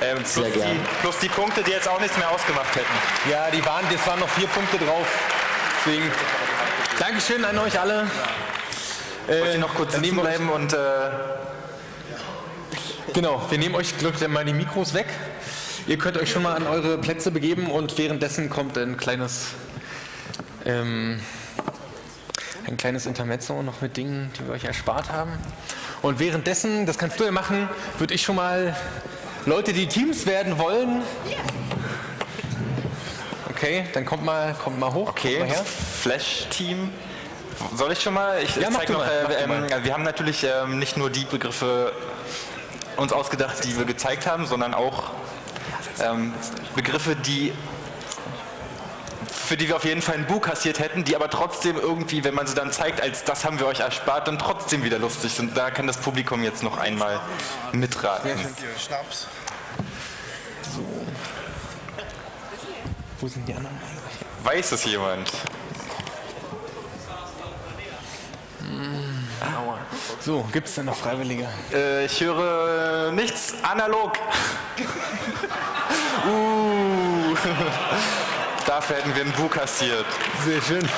Ähm, plus, Sehr die, gern. plus die Punkte, die jetzt auch nichts mehr ausgemacht hätten. Ja, die waren, das waren noch vier Punkte drauf. Deswegen Dankeschön an euch alle. Wollt ihr noch kurz sitzen bleiben und äh, Genau, wir nehmen euch glaub ich, mal die Mikros weg. Ihr könnt euch schon mal an eure Plätze begeben und währenddessen kommt ein kleines, ähm, ein kleines Intermezzo noch mit Dingen, die wir euch erspart haben. Und währenddessen, das kannst du ja machen, würde ich schon mal Leute, die Teams werden wollen. Okay, dann kommt mal, kommt mal hoch. okay, Flash-Team. Soll ich schon mal? Ich Ja, zeig du noch. mal, Äh, ähm, mal. wir haben natürlich ähm, nicht nur die Begriffe uns ausgedacht, die wir gezeigt haben, sondern auch ähm, Begriffe, die für die wir auf jeden Fall ein Bu kassiert hätten, die aber trotzdem irgendwie, wenn man sie dann zeigt, als das haben wir euch erspart, dann trotzdem wieder lustig sind. Da kann das Publikum jetzt noch einmal mitraten. Schnaps. Wo sind die anderen? Weiß es jemand? Aua. So, gibt es denn noch Freiwillige? Äh, ich höre nichts analog. uh. Dafür hätten wir einen Bu kassiert. Sehr schön.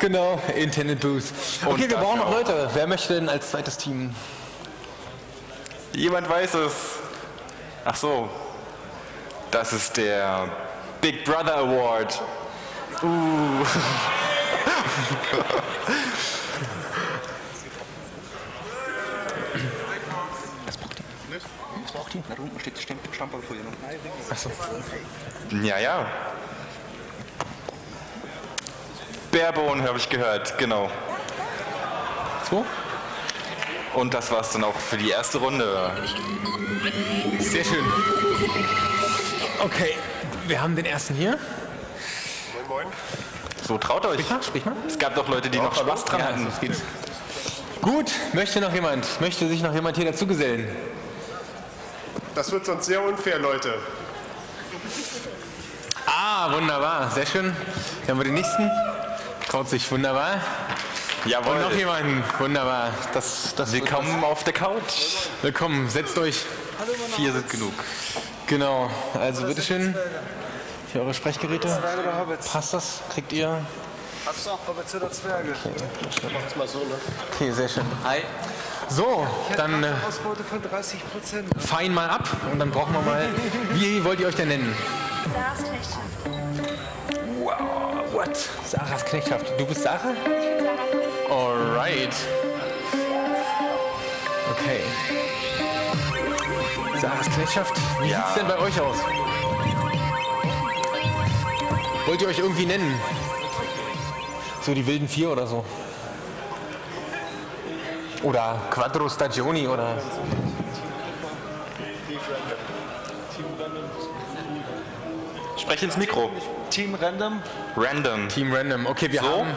Genau, Intended Booth. Und Okay, wir brauchen noch. Leute. Wer möchte denn als zweites Team? Jemand weiß es. Ach so. Das ist der Big Brother Award. Uh. Ja, ja. Barebone habe ich gehört, genau. So? Und das war's dann auch für die erste Runde. Sehr schön. Okay, wir haben den ersten hier. So, traut euch. Sprich mal, sprich mal. Es gab doch Leute, die noch Spaß dran Ja, hatten. geht's. Gut, möchte noch jemand? Möchte sich noch jemand hier dazugesellen? Das wird sonst sehr unfair, Leute. Ah, wunderbar, sehr schön. Dann haben wir den nächsten. Traut sich, wunderbar. Jawohl. Und noch jemanden, wunderbar. Das, das Willkommen auf der Couch. Willkommen, setzt euch. Vier sind genug. Genau, also bitteschön. Hier eure Sprechgeräte. Passt das? Kriegt ihr? Okay, sehr schön. Hi. So, dann äh, Ausbeute von 30 Prozent. fein mal ab und dann brauchen wir mal. Wie wollt ihr euch denn nennen? What? Sarahs Knechtschaft. Du bist Sarah? Alright. Okay. Sarahs Knechtschaft. Wie sieht's denn bei euch aus? Wollt ihr euch irgendwie nennen? So die wilden vier oder so? Oder Quattro Stagioni oder. Sprech ins Mikro. Team Random. Random. Team Random. Okay, wir So? haben.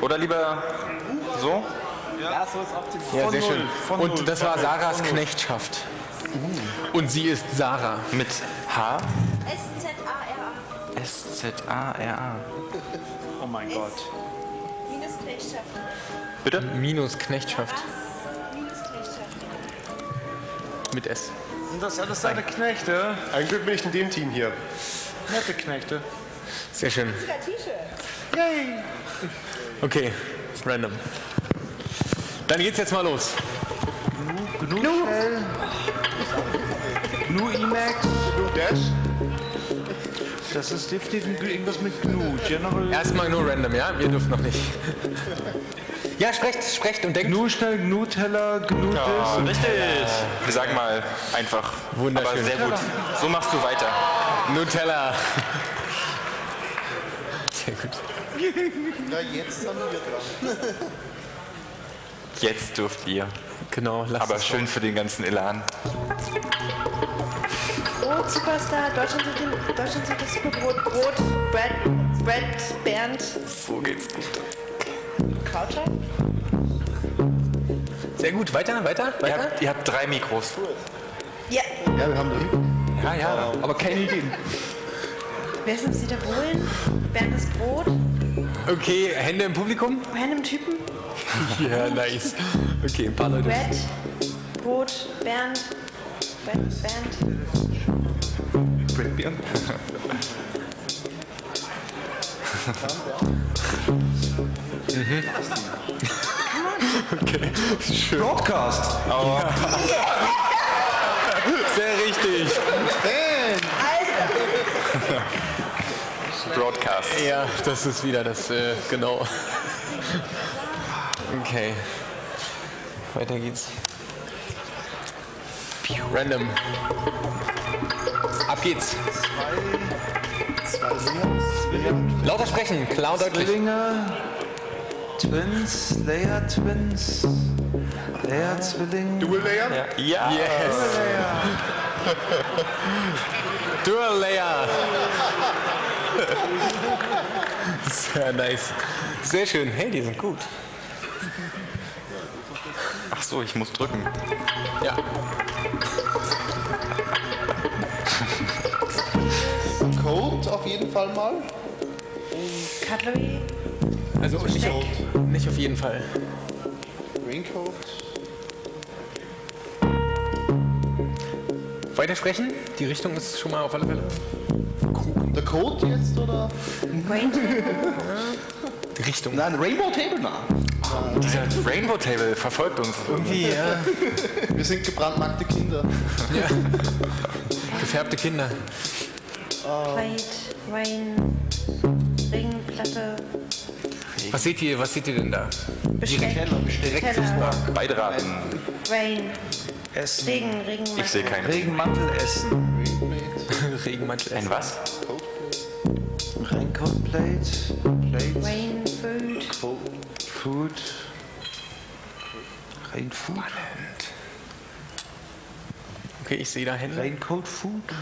Oder lieber so? Ja, so ist optimal. Ja, sehr schön. von Und null, das war Sarahs. Knechtschaft. Und sie ist Sarah. Mit H? S-Z-A-R-A. S-Z-A-R-A. Oh mein Gott. Knechtschaften. Bitte? Minus Knechtschaft Minus Knechtschaften. mit S. Sind das alles deine Knechte? Ein Glück bin ich in dem Team hier. Nette Knechte. Sehr schön. Yay! Okay, random. Dann geht's jetzt mal los. Gnu Shell. Gnu Emacs. Blue Dash? Das ist definitiv irgendwas mit Gnu. General. Erstmal nur random, ja? Wir dürfen noch nicht. Ja, sprecht, sprecht und denkt. Gnu Schnell, Gnu Teller, Gnu Ja, richtig. Wir sagen mal einfach. Wunderschön. Aber sehr gut. So machst du weiter. Nutella. Sehr gut. Ja, jetzt sind wir dran. Jetzt dürft ihr. Genau, lasst Aber es schön für den ganzen Elan. Brot, Superstar, Deutschland sucht, den, Deutschland sucht das Superbrot, Brot, Brad, Brad, Bernd, So geht's gut. Krautscher. Sehr gut, weiter, weiter, Ihr weiter. habt, ihr habt drei Mikros. Ja, Ja, wir haben den. Ja, ja. Aber keine Ideen. wer ist uns Dieter Bohlen? Bernd das Brot, Okay, Hände im Publikum. random Typen, Ja, nice. Okay, ein paar Leute. Brad, Brot, Bernd, Brad, Bernd. Broadcast. Sehr richtig. Broadcast. Ja, das ist wieder das, äh, genau. Okay. Weiter geht's. Random. Ab geht's. Lauter sprechen, klar und deutlich. Zwillinge. Twins. Layer Twins. Layer Zwilling. Dual Layer? Ja. Yes. Dual Layer. Sehr nice. Sehr schön. Hey, die sind gut. So, ich muss drücken. Ja. Code auf jeden Fall mal. Cutlery, Also nicht auf, nicht auf jeden Fall. Raincoat. Weitersprechen? Die Richtung ist schon mal auf alle Fälle. Der Code jetzt oder? Die Richtung. Nein, Rainbow Table nah. Dieser Rainbow Table verfolgt uns. Irgendwie, ja. Wir sind gebrandmarkte Kinder. Gefärbte Kinder. White, Rain, Regenplatte, Was seht ihr, was seht ihr denn da? Besteck, Direkt Teller, Beide raten. Rain, Essen. Regen, Regenmantel. Ich sehe keinen. Regenmantel essen. Regenmantel. Ein was? Raincoat Plate. Plate. Rain, Food, Food. Rain Food. Okay, ich sehe da Hände. Raincoat Food.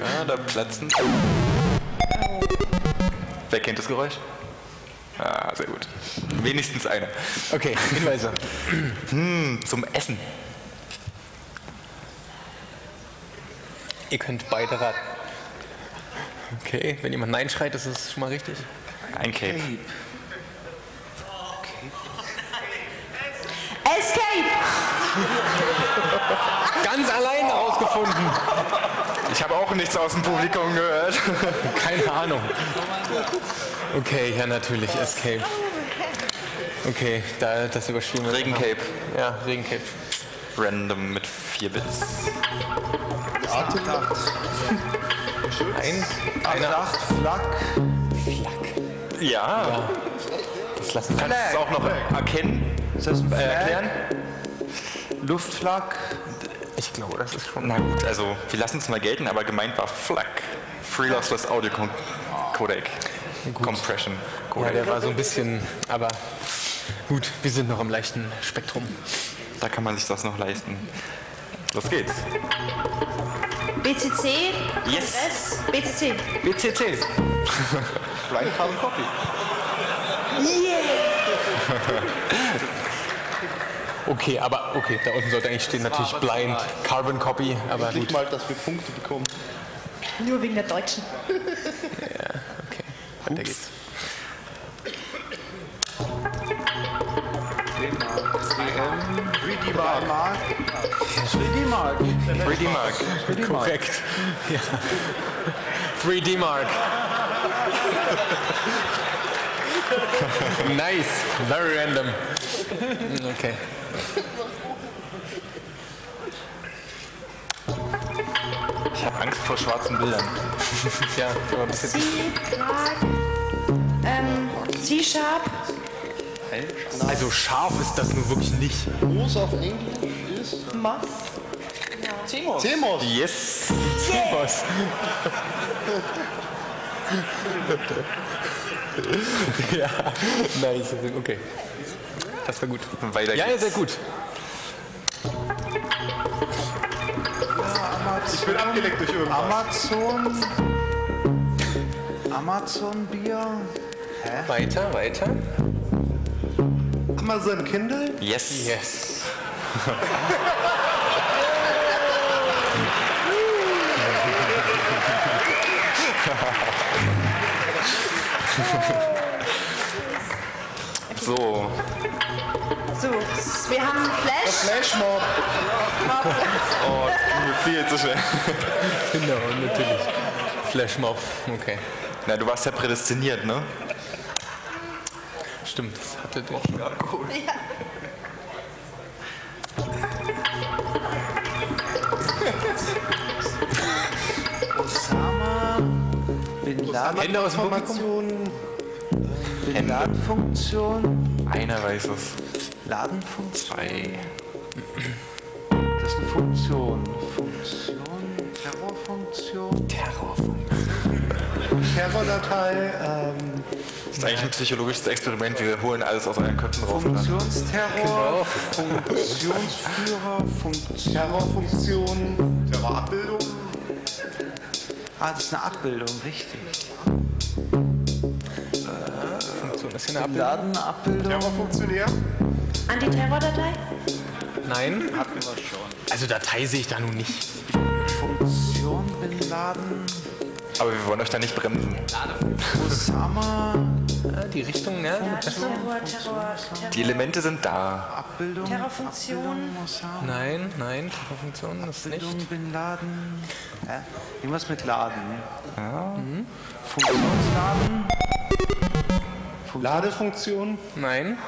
Ja, da platzen. Wer kennt das Geräusch? Ah, sehr gut. Wenigstens einer. Okay, Hinweise. Hm, zum Essen. Ihr könnt beide raten. Okay, wenn jemand Nein schreit, ist es schon mal richtig. Ein Cape. Escape! Ganz allein rausgefunden. Ich habe auch nichts aus dem Publikum gehört. Keine Ahnung. Okay, ja natürlich, Escape. Okay, da, das überspielen wir. Regencape. Ja, Regencape. Random mit 4 Bits. Ein, Acht, acht, Flak. Ja. das lassen wir. Kannst du es auch noch erkennen? Ist das ein Äh, Flag? erklären? Luftflak. Ich glaube, das ist schon. Na gut, also wir lassen es mal gelten, aber gemeint war FLAC. Free Lossless Audio Con Codec. Compression Ja, Codec. der war so ein bisschen, aber gut, wir sind noch im leichten Spektrum. Da kann man sich das noch leisten. Los geht's. BCC. Yes. Kongress, BCC. BCC. Blind Carbon Copy. Yeah. okay, aber okay, da unten sollte eigentlich stehen natürlich Blind Carbon Copy, aber ich gut. mal, dass wir Punkte bekommen. Nur wegen der Deutschen. ja, okay. Weiter Ups. geht's. Redebar. 3D Mark. 3D Mark. 3D Mark. 3D Mark. Korrekt. Ja. 3D Mark. nice. Very random. Okay. Ich habe Angst vor schwarzen Bildern. ja, aber bis jetzt. C, Clark, ähm, C-Sharp, Also scharf ist das nun wirklich nicht. Groß auf Englisch. Moss. Cemos. Cemos. Yes. Cemos. ja, nice. Okay. Das war gut. Weiter Ja, ja, geht's. sehr gut. Ich bin abgelenkt durch irgendwas. Amazon. Amazon Bier. Weiter, weiter. Amazon Kindle? Yes. Yes. So. So, wir haben Flash. Flashmob. Oh, das ging mir viel zu schnell. Genau, natürlich. Flashmob. Okay. Na, du warst ja prädestiniert, ne? Stimmt, das hatte der. Ja. Osama. Bin Laden. Hände aus dem Publikum. Informationen. Bin Ladenfunktion. Einer weiß es. Ladenfunktion. Zwei. Das ist eine Funktion. Funktion. Terrorfunktion. Terrordatei. Ähm, Das ist eigentlich ein psychologisches Experiment. Wir holen alles aus euren Köpfen raus. Funktionsterror. Funktionsführer. Funktion. Terrorfunktion. Terrorabbildung. Ah, das ist eine Abbildung, richtig. Funktion. Das ist hier eine Abbildung. Ladenabbildung. Terrorfunktionär. Antiterrordatei? Nein. Hatten wir schon. Also Datei sehe ich da nun nicht. Funktion Bin Laden. Aber wir wollen euch da nicht bremsen. Osama. Ah, die Richtung, ja. Ja, Terror, Terror, Terror. Die Elemente sind da. Abbildung. Terrorfunktion. Nein, nein, Funktion ist nicht. Abbildung Bin Laden. Irgendwas mit Laden. Ja. Funktionsladen. Ladefunktion. Nein.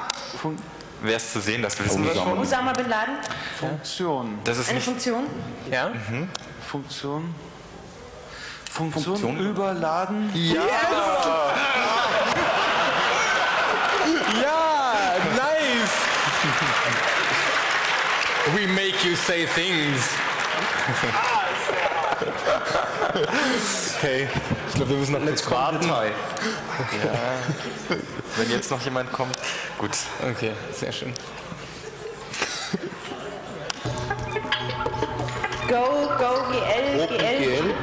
Fun Wer ist zu sehen, das wissen wir schon. Osama Bin Laden. Funktion. Das ist Eine nicht. Funktion. Ja? Funktion. Funktion, Funktion? überladen. Ja! ja! Nice! We make you say things. Okay, ich glaube, wir müssen noch kurz warten. Wenn jetzt noch jemand kommt. Gut. Okay, sehr schön. Go, Go, GL, GL. GL. GL.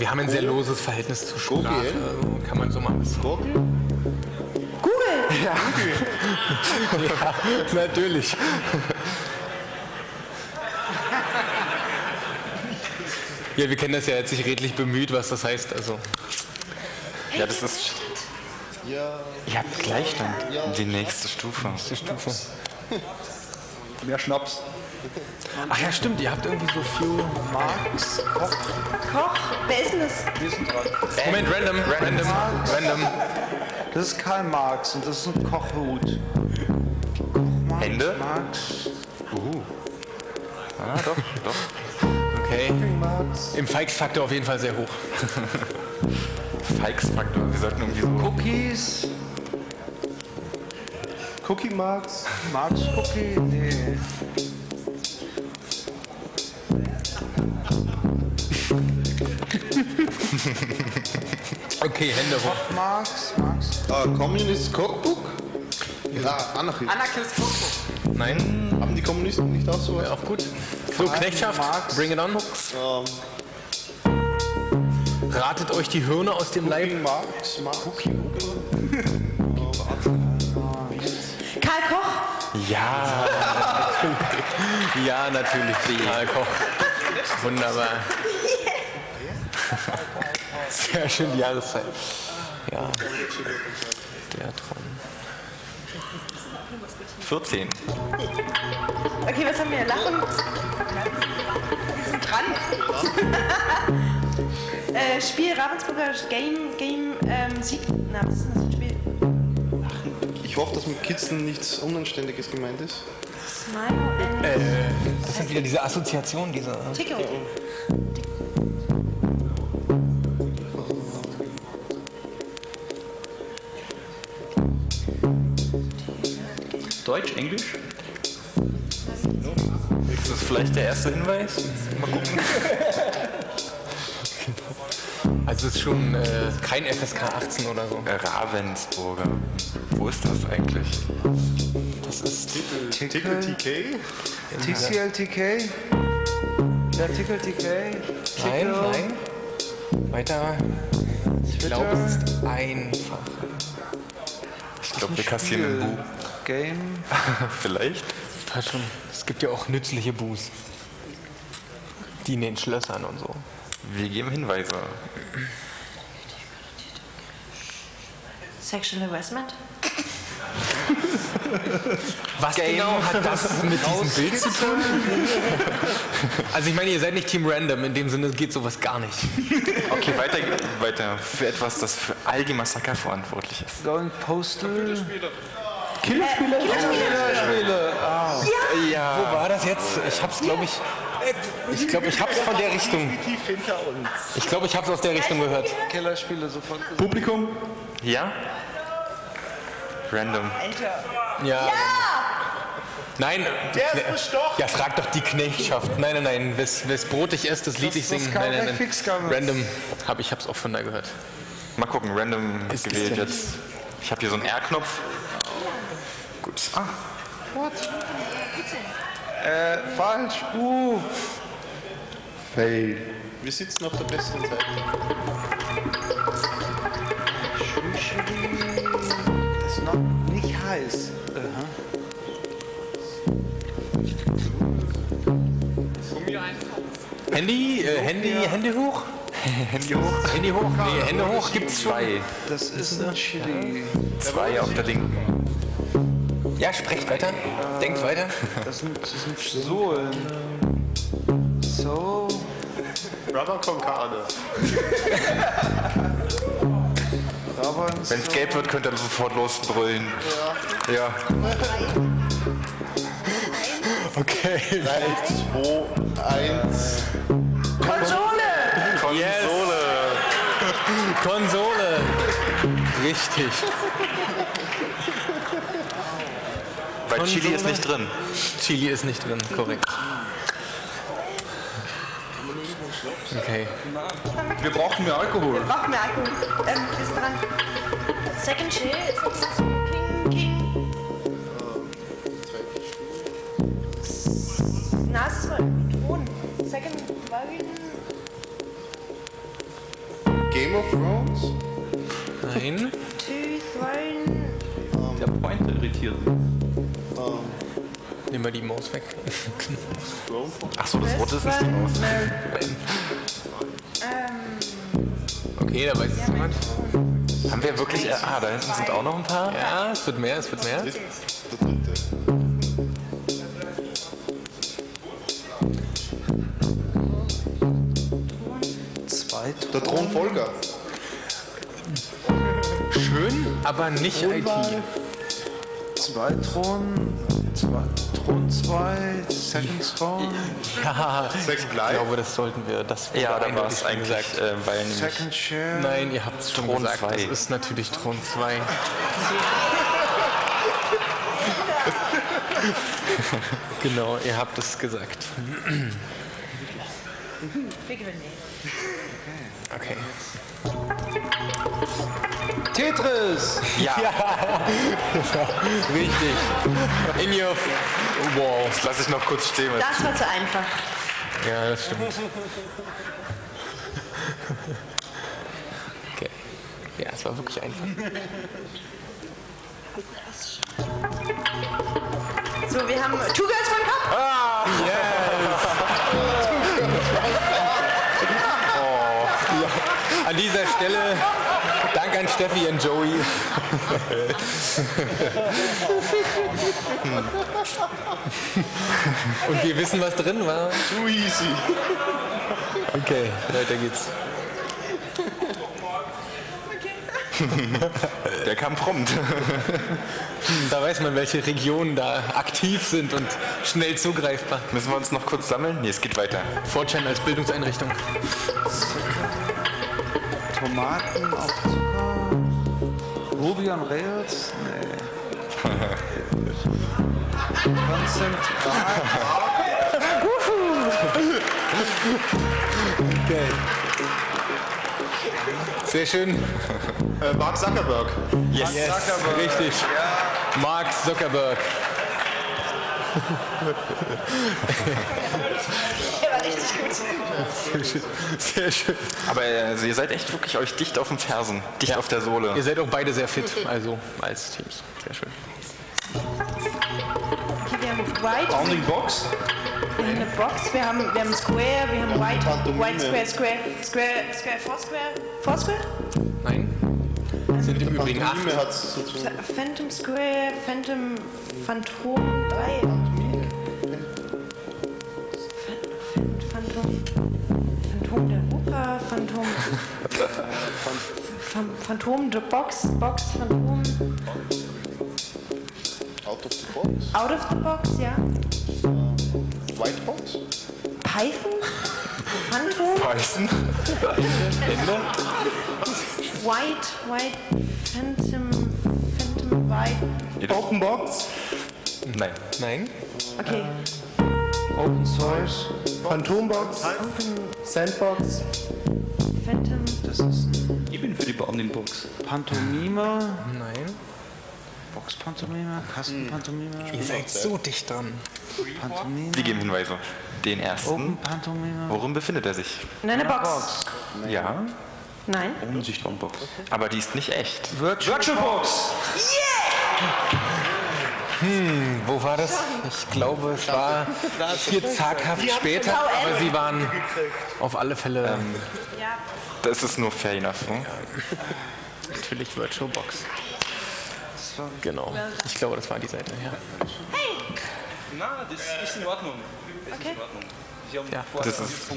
Wir haben ein sehr loses Verhältnis zur Sprache. GL? Also kann man so machen. Gurkel. Google. ja, natürlich. Ja, wir kennen das ja jetzt sich redlich bemüht, was das heißt. Also, Ja, das ist. Ja. Ihr habt Gleichstand. Die nächste Stufe. die Stufe. Mehr Schnaps. Ach ja, stimmt, ihr habt irgendwie so viel. Marx. Koch. Koch. Wer ist denn das? Wir sind dran. Moment, random, random, random. Das ist Karl Marx und das ist ein Kochhut. Koch Marx, Hände? Marx. Ah, doch, doch. Okay. Im Feix-Faktor auf jeden Fall sehr hoch. Feix-Faktor. Wir sollten irgendwie so. Cookies. Cookie Marks. Marx Cookie? Nee. Okay, Hände hoch. Marx, Marx. Ah, Communist Cookbook? Ja, Anarchist. Anarchist Cookbook. Nein, Haben die Kommunisten nicht auch so? auch gut. So, Knechtschaft, Marx. bring it on. Ähm, Ratet euch die Hirne aus dem Leib. Marx, Marx. Karl Koch. Ja. Ja, natürlich. Karl Koch. Wunderbar. Sehr schön die Jahreszeit. Ja. Der Tron. 14. Okay, was haben wir? Lachen. Wir sind dran. äh, Spiel Ravensburger Game, Game, ähm, Sieg. Na, was ist denn das für ein Spiel? Ich hoffe, dass mit Kitzeln nichts Unanständiges gemeint ist. Smile Äh, das sind wieder diese Assoziationen, diese. Tickle. Deutsch, Englisch? Ist das vielleicht der erste Hinweis? Mal gucken. Also es ist schon äh, kein FSK 18 oder so. Ravensburger. Wo ist das eigentlich? Das ist Tickle TK? TCLTK? Ja, Tickle TK? Nein, nein. Weiter. Ich glaube, es ist einfach. Ich glaube, wir kassieren ein Buch. Game? Vielleicht? Passt schon. Es gibt ja auch nützliche Buß. Die in den Schlössern und so. Wir geben Hinweise. Sexual Harassment. Was genau hat das mit diesem Bild zu tun? Also ich meine, ihr seid nicht Team Random, in dem Sinne geht sowas gar nicht. Okay, weiter, weiter. Für etwas, das für all die Massaker verantwortlich ist. Going Postal? Killerspiele? Killerspiele! Ah. Ja. Wo war das jetzt? Ich hab's, glaube ich. Ich glaube, ich hab's von der Richtung. Ich glaube, ich hab's aus der Richtung gehört. Killerspiele sofort. Publikum? Ja? Random. Ja. Nein. Der ist bestochen. Ja, frag doch die Knechtschaft. Nein, nein, nein. Wes, wes Brot ich esse, das Lied ich das singe. kam Nein, nein, nein. fix. Random. Hab, ich hab's auch von da gehört. Mal gucken, random Ist- gewählt ja jetzt. Ich habe hier so einen R-Knopf. Gut. What? Äh, falsch. Uh. Fail. Wir sitzen auf der besten Seite. Heiß. Aha. Handy, äh, Handy, Handy hoch? Handy hoch. Handy hoch? Nee, Hände hoch gibt's schon. Zwei. Das ist ein Chili. Zwei auf der linken. Ja, sprecht weiter. Denkt weiter. Das sind, das sind Sohlen. So. Brother con Carne. Rabans. Wenn es gelb wird, könnt ihr sofort losbrüllen. Ja. ja. Okay. 3, 2, 1. Konsole! Konsole. Konsole. Richtig. Weil Chili ist nicht drin. Chili ist nicht drin, korrekt. Okay. Wir brauchen mehr Alkohol. Brauchen wir Alkohol. Ähm, wir sind dran. Second Chill King, King. Na, es ist wohl Thron. Second Wagen. Game of Thrones? Nein. Two Throne. Der Pointer irritiert. Nehmen wir die Maus weg. Achso, das Rote ist nicht Throne. raus. Ähm, Okay, da weiß es jemand. Haben wir wirklich. äh, Ah, da hinten sind auch noch ein paar. Ja, es wird mehr, es wird mehr. Der dritte. Zwei Der Thronfolger. Schön, aber nicht IT. Zwei Thron. Zwei, Thron 2. Second Throne. Ja, ich glaube, das sollten wir. Das Ja, da war es eigentlich, gesagt. äh, weil nämlich Second Chair. Nein, ihr habt es schon Thron gesagt. zwei. Das ist natürlich Thron 2. genau, ihr habt es gesagt. Okay. Tetris. Ja, Richtig. In your. Wow. das lasse ich noch kurz stehen. das war zu einfach. Ja, das stimmt. Okay. Ja, es war wirklich einfach. So, wir haben Two Und wir wissen, was drin war. Too easy. Okay, weiter geht's. Der kam prompt. Da weiß man, welche Regionen da aktiv sind und schnell zugreifbar. Müssen wir uns noch kurz sammeln? Nee, es geht weiter. Fortune als Bildungseinrichtung. Tomaten auf On Rails? Nee. Konzentrat. Okay. Sehr schön. Äh, Mark Zuckerberg. Yes. Yes, richtig. Mark Zuckerberg. Der war richtig gut. Sehr schön. Sehr schön. Aber also ihr seid echt wirklich euch dicht auf den Fersen, dicht auf der Sohle. Ihr seid auch beide sehr fit, also als Teams. Sehr schön. Okay, wir haben White, Bounding Box. wir haben eine Box, wir haben, wir haben Square, wir haben White. White Square, Square, Square, Square, Foursquare, Foursquare? Nein? Sind im Übrigen acht. Phantom Square, Phantom, Phantom 3. Phantom, Phan- Phantom der Box, Box, Phantom, Out of the box. Out of the Box, ja. White Box. Python, Phantom, Python? White, White, Phantom, Phantom White. Open Box. Nein. Nein? Okay, Open Source. Phantombox. Sandbox. Phantom, Das ist ein Ich bin für die Bounding Box. Pantomime. Nein. Box-Pantomime. Kasten-Pantomime. Ihr seid so dicht dran. Pantomime. Wir geben Hinweise. Den ersten. Open Pantomime. Worin befindet er sich? in einer Box. Ja, Nein. Unsichtbare Box. aber die ist nicht echt. Virtual, Box. Wo war das? Ich glaube, es war hier zaghaft später, aber sie waren auf alle Fälle Ja. Das ist nur fair enough. Ne? natürlich Virtual Box. Genau. Ich glaube, das war die Seite, ja. Na, das ist in Ordnung. Okay. Ja, Das ist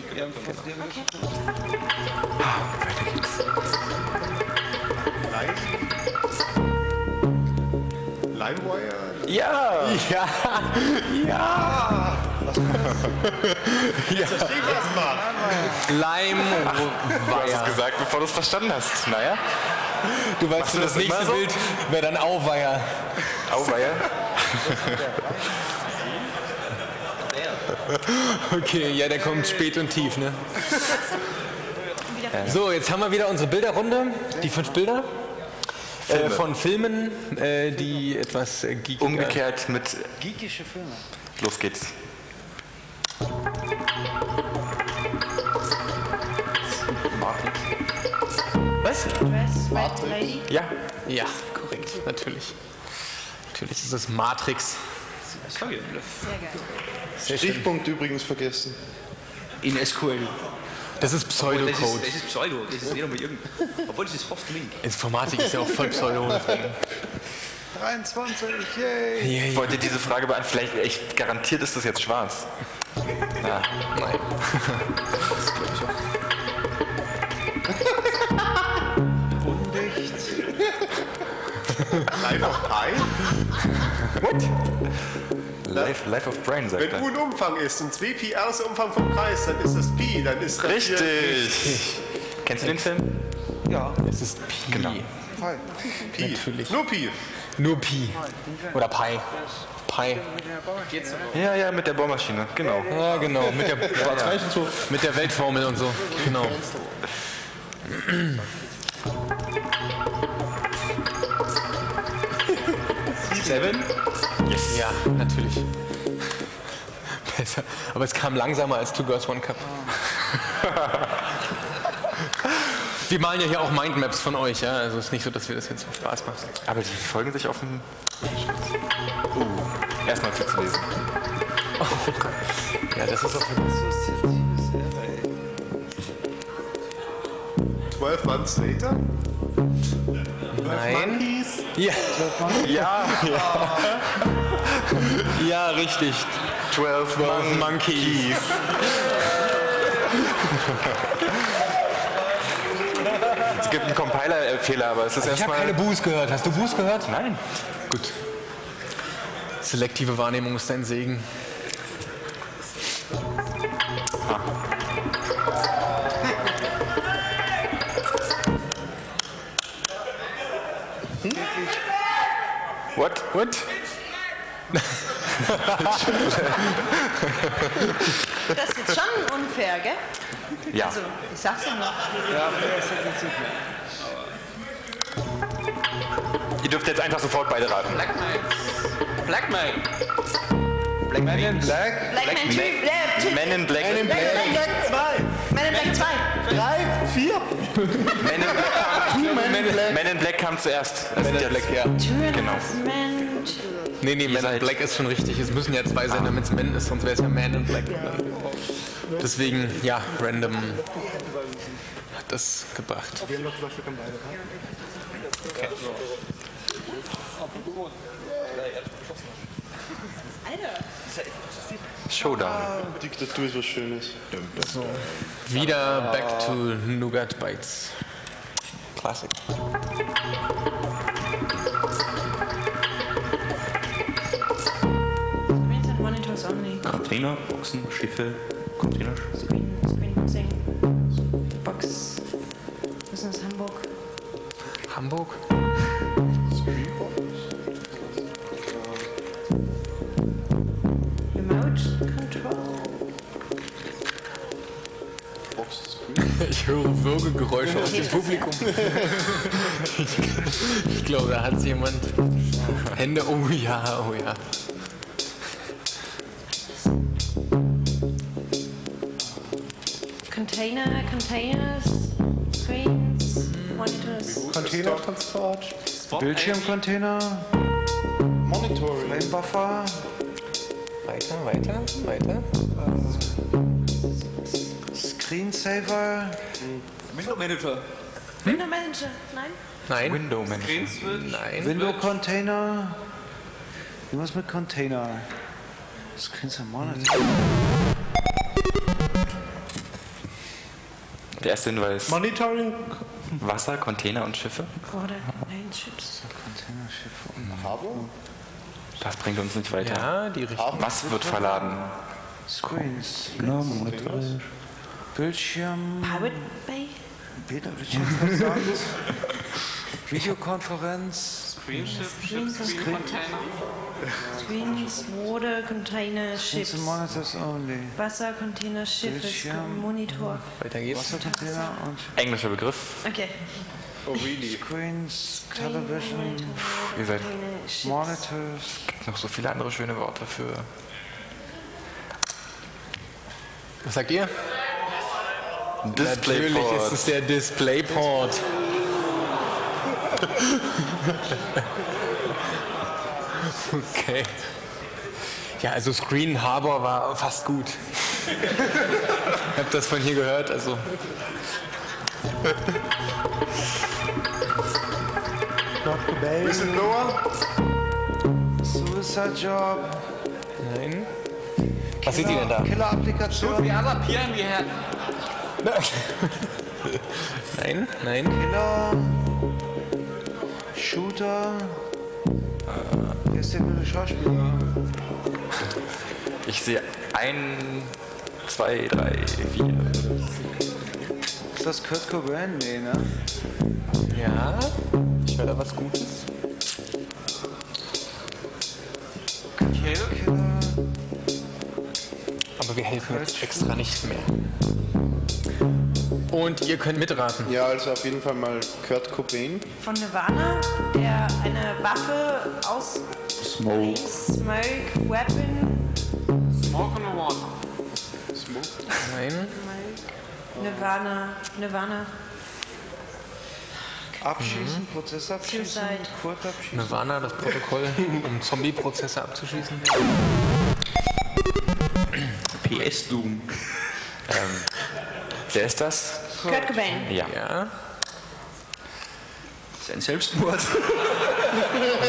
Limewire. Ja. Ja, ja. Ich erstmal. Lime Du hast es gesagt, bevor du es verstanden hast. Naja, Du weißt, Machst du das das nächste so? Bild wäre dann Auweier. Auweia. Okay, ja, der kommt spät und tief, ne? So, jetzt haben wir wieder unsere Bilderrunde, die fünf Bilder. Äh, Filme. von Filmen, äh, die etwas äh, geekiger- Umgekehrt mit Geekische Filme. Los geht's. Was? Dress, Red Lady. Ja, Ja, korrekt, natürlich. Natürlich ist es Matrix. Sehr geil. Sehr schön. Stichpunkt übrigens vergessen. In SQL. Das ist Das ist, Pseudocode. das ist Pseudo, das ist nicht einmal irgend. Obwohl das ist fast Link. Informatik ist ja auch voll Pseudo. deswegen. 23, yay! Ich wollte diese Frage beantworten. Vielleicht, echt garantiert ist das jetzt schwarz. Ja. Nein. Undicht. Life of Pi. Life, Life of Brain, sagt Wenn er. U ein Umfang ist und 2Pi R ist der Umfang vom Kreis, dann ist das Pi. Dann ist das hier- Richtig. Kennst du den Film? Ja, Es ist Pi. Genau. Pi. Natürlich. Nur Pi. Nur Pi. Oder Pi. Pi. Ja, ja, mit der Bohrmaschine. Genau. Ja, genau. Mit der, Schwarz-Weiß und so. mit der Weltformel und so. Genau. Seven? Ja, natürlich. Besser. Aber es kam langsamer als Two Girls One Cup. Wir malen ja hier auch Mindmaps von euch, ja. Also es ist nicht so, dass wir das jetzt zum Spaß machen. Aber die folgen sich auf dem. Uh, erstmal viel zu lesen. Ja, das ist auch. 12 months later. Nein. Ja. Ja. ja. Ja, richtig. 12 Mon Monkeys. Es gibt einen Compiler-Fehler, aber es ist Ich habe erstmal. keine Boos gehört. Hast du Boos gehört? Nein. Gut. Selektive Wahrnehmung ist dein Segen. What? What? Das ist jetzt schon unfair, gell? Ja. Also, ich sag's ja noch. Ihr dürft jetzt einfach sofort beide raten. Blackmail. Black Man in Black. Black Tree, äh, Tree- Men in Black. Man in Black 2. Man in Black 2. Drei, vier. Men in Black, Men in Black. Men in Black kam zuerst. Das sind jetzt- ja. Genau. Man, Nee, nee, Man in Black ist schon richtig. Es müssen ja zwei sein, damit es Man ist, sonst wäre es ja Man in Black. Deswegen, ja, random hat das gebracht. Beide. Okay. Showdown. Diktatur ist was Schönes. So, wieder back to Nougat Bites. Only. Container, Boxen, Schiffe, Container. Höre Würgegeräusche aus dem Publikum. Ich, glaube, da hat jemand Hände. Oh ja, oh ja. Container, containers, screens, monitors. Containertransport. Bildschirmcontainer. Monitoring. Framebuffer. Weiter, weiter, weiter. Screensaver. Window Manager. Window Manager, nein? Nein. Window Manager. Nein. Window Container. Irgendwas mit Container. Screensaver Monitor. Der erste Hinweis. Monitoring. Wasser, Container und Schiffe. Border Container Chips. Containerschiffe und Harbor. Das bringt uns nicht weiter. Ja, die Richtung. Was wird verladen? Screens. Genau. Bildschirm. Pirate Bay. Bilderbildschirm versagt. Videokonferenz. Screenship, Screens and Screen Container. Screens, Water Container Chips. and Monitors only. Wasser Container Schiffe. Bildschirm. Monitor. Weiter geht's. Englischer Begriff. Okay. Oh, really? Screens, Television, Ihr seid Container Chips. Monitors. noch so viele andere schöne Worte für. Was sagt ihr? Natürlich Displayport. ist es der Displayport. okay. Ja, also Screen Harbor war fast gut. Ich habe das von hier gehört, also. Whistleblower. Suicide Job. Nein. Was seht ihr denn da? Killer-Applikation. The other peer in the head. Nein, nein. Killer. Shooter. Wer ist der gute Schauspieler? Ich sehe ein, zwei, drei, vier. Ist das Kurt Cobain? Nee, ne? Ja, ich höre da was Gutes. Killer. Aber wir helfen jetzt extra nicht mehr. Und ihr könnt mitraten. Ja, also auf jeden Fall mal Kurt Cobain. Von Nirvana, der eine Waffe aus Smoke. Smoke, Weapon, Smoke on the water. Nein. Nirvana, Nirvana, Abschießen, Prozess abschießen, Suicide. Kurt abschießen. Nirvana, das Protokoll, um Zombie-Prozesse abzuschließen. PS Doom. Ähm, wer ist das? Kurt Cobain. Ja. Ja. ist ein Selbstmord.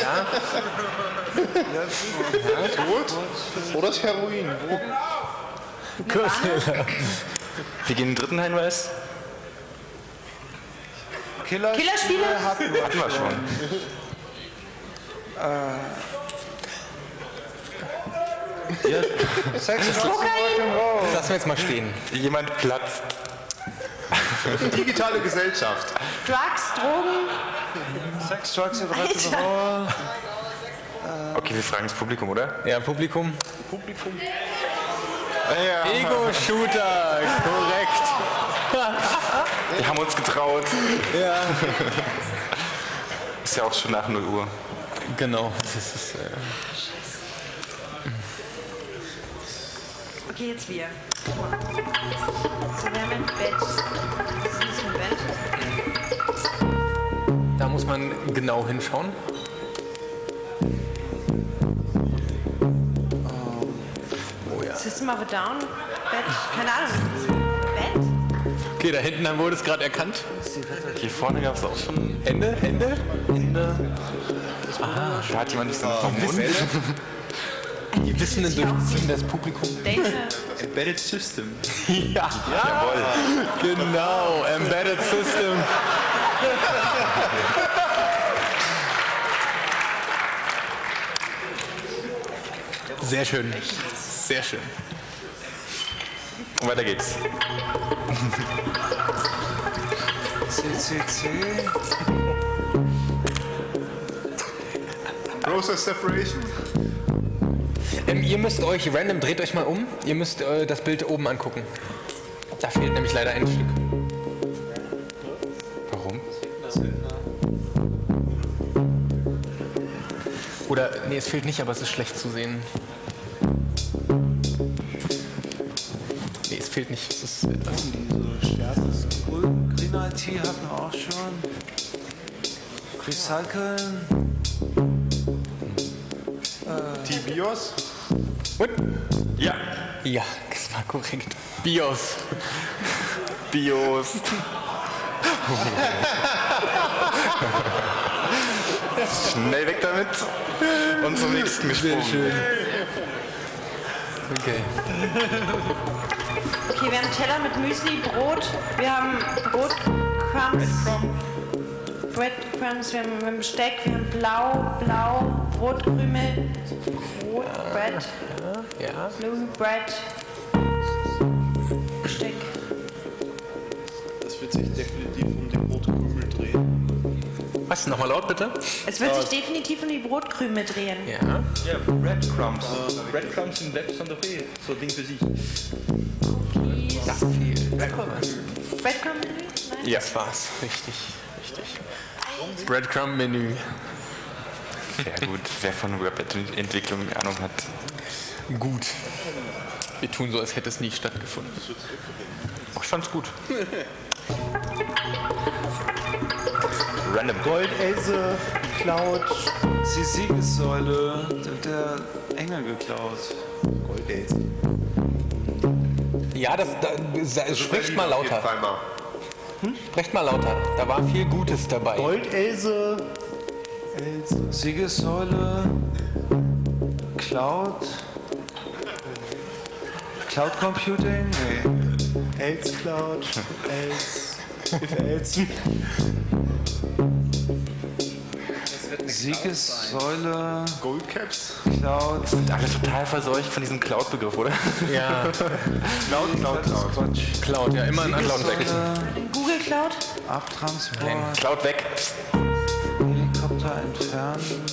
Ja. Ja, Tod oder das Heroin. Gut. Wir gehen den dritten Hinweis. Killer Killerspiele? hatten wir. Hatten wir schon. Sex, Drugs Rock'n'Roll. Lassen wir jetzt mal stehen. Jemand platzt. Digitale Gesellschaft. Drugs, Drogen. Sex, Drugs and Rock'n'Roll. Okay, wir fragen das Publikum, oder? Ja, Publikum. Ja. Ego-Shooter, korrekt. Wir haben uns getraut. Ja. Ist ja auch schon nach 0 Uhr. Genau. Das ist, äh, Okay, jetzt wir. So, wir haben ein Bett. Ist das für ein Bett? da muss man genau hinschauen. Oh ja. System of a Down? Bett? Keine Ahnung. Bett? Okay, da hinten haben- wurde es gerade erkannt. Hier vorne gab es auch schon. Hände, Hände. Hände. Da hat jemand nicht so vom Mund. Die Wissenden durchziehen das Publikum. Data. Embedded System. Ja, Jawohl. genau. Embedded System. Sehr schön. Sehr schön. Und weiter geht's. CCC. Process Separation. Ähm, ihr müsst euch random, dreht euch mal um. Ihr müsst äh, das Bild oben angucken. Da fehlt nämlich leider ein Stück. Warum? Oder, nee, es fehlt nicht, aber es ist schlecht zu sehen. Nee, es fehlt nicht. Es ist etwas. Diese Green IT hatten wir auch schon. Recyceln. T-Bios. What? Ja. Ja, das war korrekt. BIOS. Bios. Schnell weg damit und zum nächsten gesprungen. Okay. Okay, wir haben Teller mit Müsli, Brot. Wir haben Brotcrumbs. Breadcrumbs, wir haben, wir haben Besteck, wir haben Blau, Blau, Brotkrümel, Brot, Bread, Ja. Blue Bread, Besteck. Das wird sich definitiv um die Brotkrümel drehen. Was? Nochmal laut bitte? Es wird sich definitiv um die Brotkrümel drehen. Ja. Ja, Breadcrumbs. Breadcrumbs sind selbst von der Fee. So ein Ding für sich. Das fehlt. Breadcrumb-Menü? Nein? Ja. Das war's. Richtig, richtig. Breadcrumb-Menü. Sehr gut. Wer von Webentwicklung Ahnung hat. Gut. Wir tun so, als hätte es nie stattgefunden. Oh, ich fand's gut. Random. Goldelse, Cloud. Die Siegessäule, der, der Engel geklaut. Goldelse. Ja, das, da, sa- spricht mal lauter. Mal. Sprecht mal lauter. Da war viel Gutes dabei. Goldelse. Else. Siegessäule. Cloud. Cloud Computing? Nee. Else Cloud. Else. If else. Siegessäule. Goldcaps. Cloud. Sind alle total verseucht von diesem Cloud-Begriff, oder? Ja. Cloud, Cloud, Cloud. Quatsch. Cloud, ja, immer ein Cloud weg. Google Cloud? Abtransport. Cloud weg. Helikopter entfernen.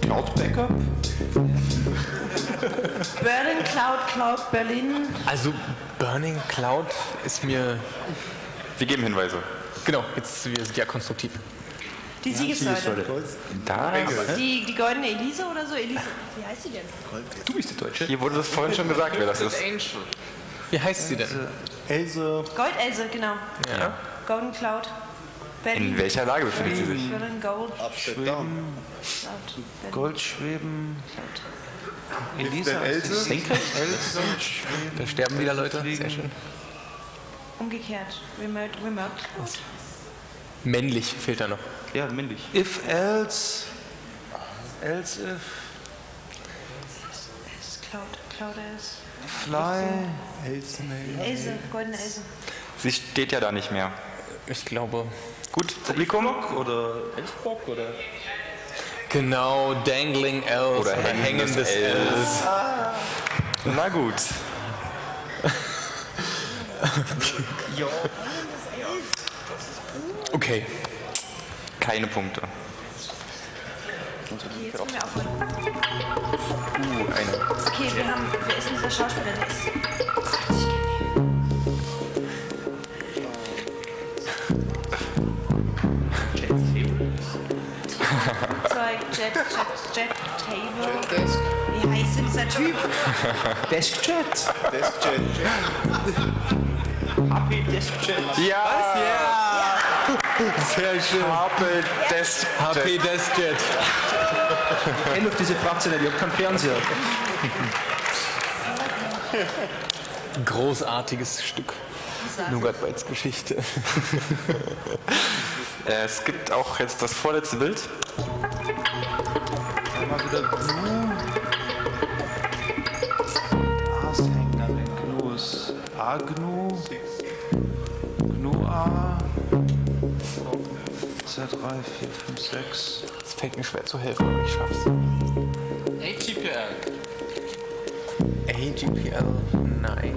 Cloud Backup? Berlin Cloud, Cloud Berlin. Also Burning Cloud ist mir. Wir geben Hinweise. Genau, jetzt wir sind ja konstruktiv. Die Siegessäule. Da. Die, die goldene Elise oder so? Elise. Wie heißt sie denn? Du bist die Deutsche. Hier wurde das vorhin schon gesagt, wer das ist. Wie heißt sie denn? Else. Goldelse, genau. Ja. Golden Cloud. Berlin. In welcher Lage befindet sie sich? Berlin Gold. Upside down. Berlin. Goldschweben. Denn Else? Senkrecht? Else. Da sterben wieder Leute. Sehr schön. Umgekehrt. Remote, Remote. Männlich fehlt da noch. Ja, männlich. If, else, else, if, Cloud, Cloud ist. fly. Else, goldene Else. Sie steht ja da nicht mehr. Ich glaube. Gut, Publikum? Oder Elfbock oder? Genau, Dangling Else Oder hängendes hängendes Els. Els. Na gut. Okay. Keine Punkte. Okay, jetzt können wir aufhören. Uh, eine. Okay, wir haben. Wer ist denn dieser Schauspieler? Der ist. Jet, Jet, Jet Table. Desk. Wie heißt denn dieser Typ? Deskjet. Deskjet. HP Deskjet. Ja! Sehr schön. HP Desk. HP Deskjet. Ich kenne doch diese Fraktion nicht, ich habe keinen Fernseher. Großartiges Stück. Nougat Bites Geschichte. Äh, Es gibt auch jetzt das vorletzte Bild. Einmal wieder Gnu. Aashänger, Gnus. A-Gnu. Gnu A. 2, 3, 4, 5, 6. Es fällt mir schwer zu helfen, aber ich schaff's. AGPL. AGPL, nein.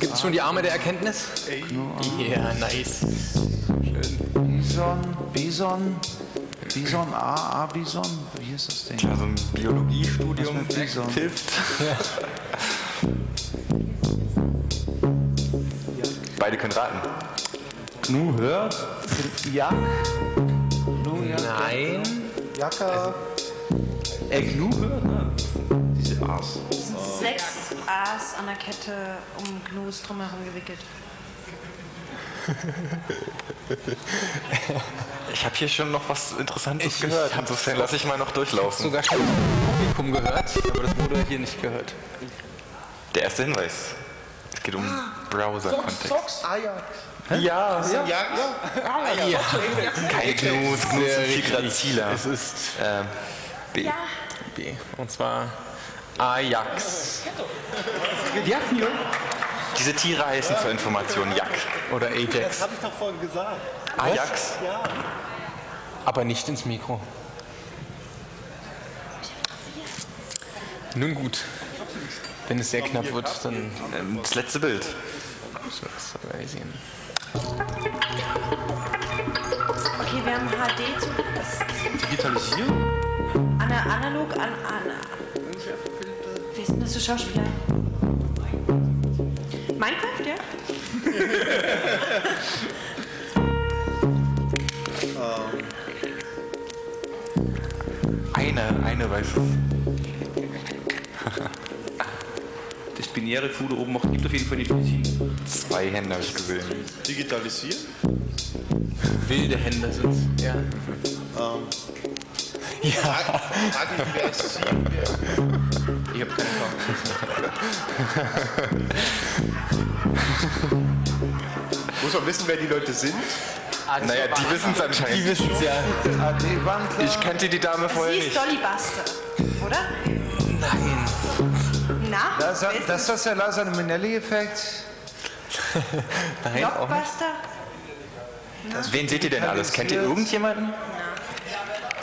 Gibt's schon die Arme der Erkenntnis? Ja, nice. Bison, Bison. Bison A, A Bison. Wie ist das Ding? Also ein Biologiestudium Was mit Bison? hilft. Beide können raten. Gnu hört. Jak. Gnu. Nein. Jacka. Äh, Gnu hört, ne? Diese A's. A's an der Kette um Gnus drumherum gewickelt. Ich habe hier schon noch was Interessantes gehört. Insofern lasse ich mal noch durchlaufen. Sogar schon Publikum gehört, aber das wurde hier nicht gehört. Der erste Hinweis. Es geht um Browser-Kontext. Ajax. Ja, Ja, ja. Ja. keine Gnus, Gnus Sehr sind viel graziler. Es ist Ähm, B. B. Und zwar Ajax. Diese Tiere heißen zur Information Jak. Oder Ajax. Hab ich doch vorhin gesagt. Ajax. Ja. Aber nicht ins Mikro. Nun gut. Wenn es sehr knapp wird, dann Ähm, Das letzte Bild. wir das organisieren. Okay, wir haben HD zu. Digitalisieren? Ana, analog an. an ist denn das für Schauspieler? Minecraft, ja? Eine, eine weiß es. Das binäre da oben macht, gibt auf jeden Fall nicht Medizin. Zwei Hände habe ich gesehen. Digitalisieren? Wilde Hände sind ja. Ähm, Ja. Frage, wer ist Ich habe keine Muss man wissen, wer die Leute sind? Naja, die wissen es Die anscheinend. wissen es ja. Ich kannte die Dame vorher Sie ist nicht. Dolly Buster, oder? Nein. Na? Das, das ist das der Liza Minnelli-Effekt. Nein, auch nicht. Blockbuster? Wen seht ihr denn alles? Kennt ihr irgendjemanden?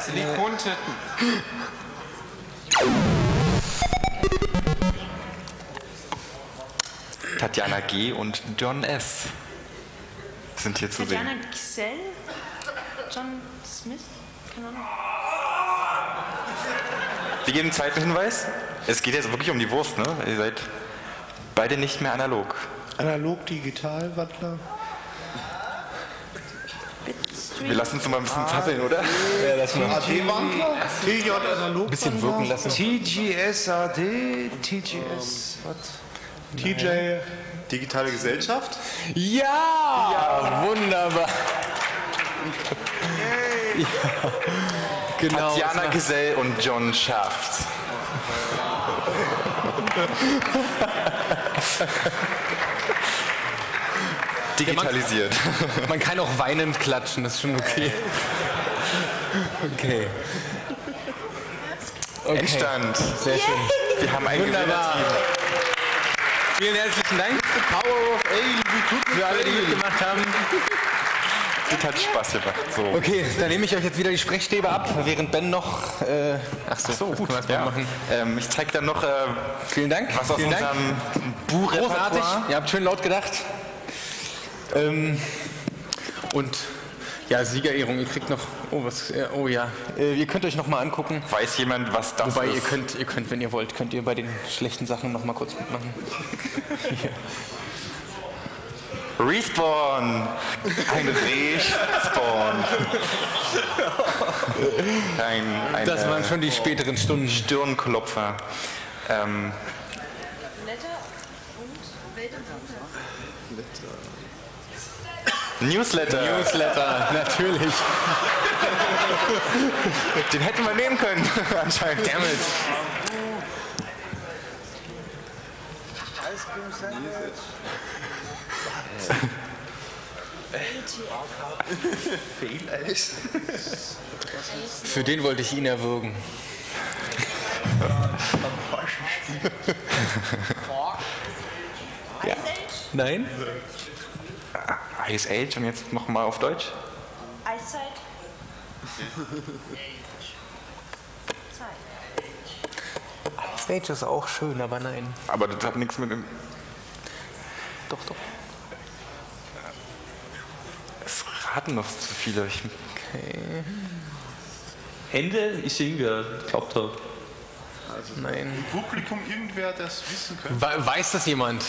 Silikontitten. Tatjana G. und John S. sind hier zu sehen. Tatjana Giselle? John Smith? Keine Ahnung. Wir geben einen zweiten Hinweis. Es geht jetzt wirklich um die Wurst, ne? Ihr seid beide nicht mehr analog. Analog, digital, Wandler. Wir lassen uns mal ein bisschen zappeln, oder? Ja, das mal AD-Wandler? TJ analog. ein bisschen wirken lassen. TGS AD, TGS, was? TJ. Digitale Gesellschaft? Ja! ja. Wunderbar. Ja. Genau. Tatjana Gesell und John Schaft. Digitalisiert. Man, man kann auch weinend klatschen, das ist schon okay. Okay. okay. Endstand. Sehr schön. Wir haben ein Wunderbar. Vielen herzlichen Dank. Für alle, die mitgemacht haben. Das hat Spaß gemacht. So. Okay, dann nehme ich euch jetzt wieder die Sprechstäbe ab, während Ben noch. Äh, ach so, so gut. Ja. machen. Ähm, ich zeige dann noch, äh, Vielen Dank. was aus Vielen Dank. unserem Buch Großartig. Ihr habt schön laut gedacht. Ähm, und ja, Siegerehrung. Ihr kriegt noch. Oh, was? äh, Oh ja. Äh, ihr könnt euch noch mal angucken. Weiß jemand, was das Wobei ist? ihr könnt, ihr könnt, wenn ihr wollt, könnt ihr bei den schlechten Sachen noch mal kurz mitmachen. Respawn! Ein Respawn! Ein, ein, Das waren schon die späteren Stunden. Stirnklopfer. Ähm, Blätter und Welt und Wunder. Newsletter. Newsletter, natürlich. Den hätten wir nehmen können, anscheinend. Damn it. Fehleis. Für den wollte ich ihn erwürgen. Ice Age? Nein? Ice Age und jetzt nochmal auf Deutsch. Eiszeit? Zeit. Stage ist auch schön, aber nein. Aber das hat nichts mit dem. Doch, doch. Es raten noch zu viele. Ich, Okay. Ende ist irgendwer geglaubt hat. Nein. Im Publikum irgendwer, der es wissen könnte. We weiß das jemand?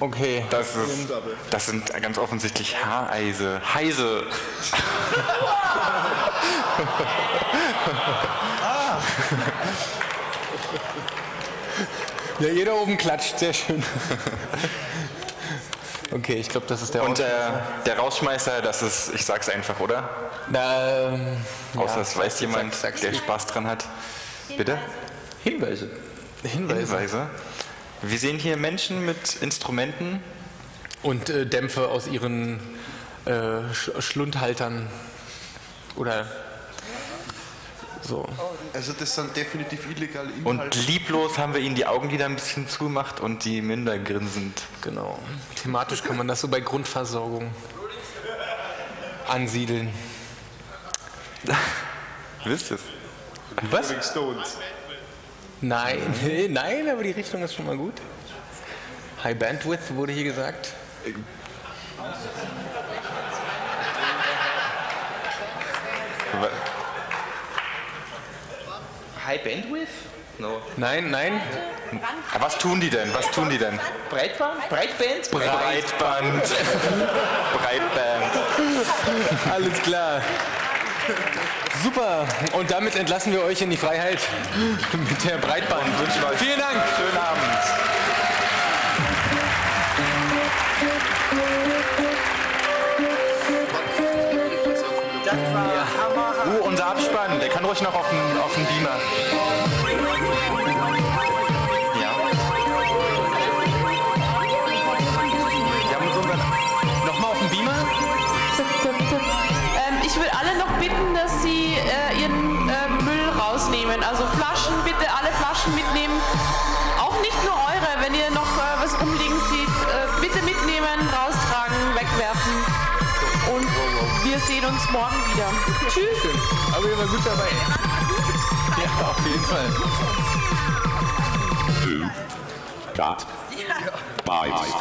Okay. das, ist, das sind ganz offensichtlich Haareise. Heise. Ja, jeder oben klatscht, sehr schön. Okay, ich glaube, das ist der Und äh, der Rausschmeißer, das ist, ich sag's einfach, oder? Na, ähm, Außer ja, es weiß jemand, sag's der. Spaß dran hat. Bitte? Hinweise. Hinweise. Hinweise. Wir sehen hier Menschen mit Instrumenten. Und äh, Dämpfe aus ihren äh, Sch Schlundhaltern. Oder so. Also das sind definitiv illegale Und Inhalte. lieblos haben wir ihnen die Augenlider ein bisschen zugemacht und die Münder grinsend. Genau. Thematisch kann man das so bei Grundversorgung ansiedeln. Wisst ihr es? Was? Rolling Stones. Nein, nein, aber die Richtung ist schon mal gut. High Bandwidth wurde hier gesagt. High Bandwidth? No. Nein, nein. Was tun die denn? Was tun die denn? Breitband? Breitband? Breitband. Breitband. Alles klar. Super. Und damit entlassen wir euch in die Freiheit mit der Breitband. Wünschen euch Vielen Dank. Schönen Abend. Uh, unser Abspann, der kann ruhig noch auf den, auf den Beamer. Uns morgen wieder. Tschüss. Aber ihr war gut dabei. Ja, auf jeden Fall. Who got bite?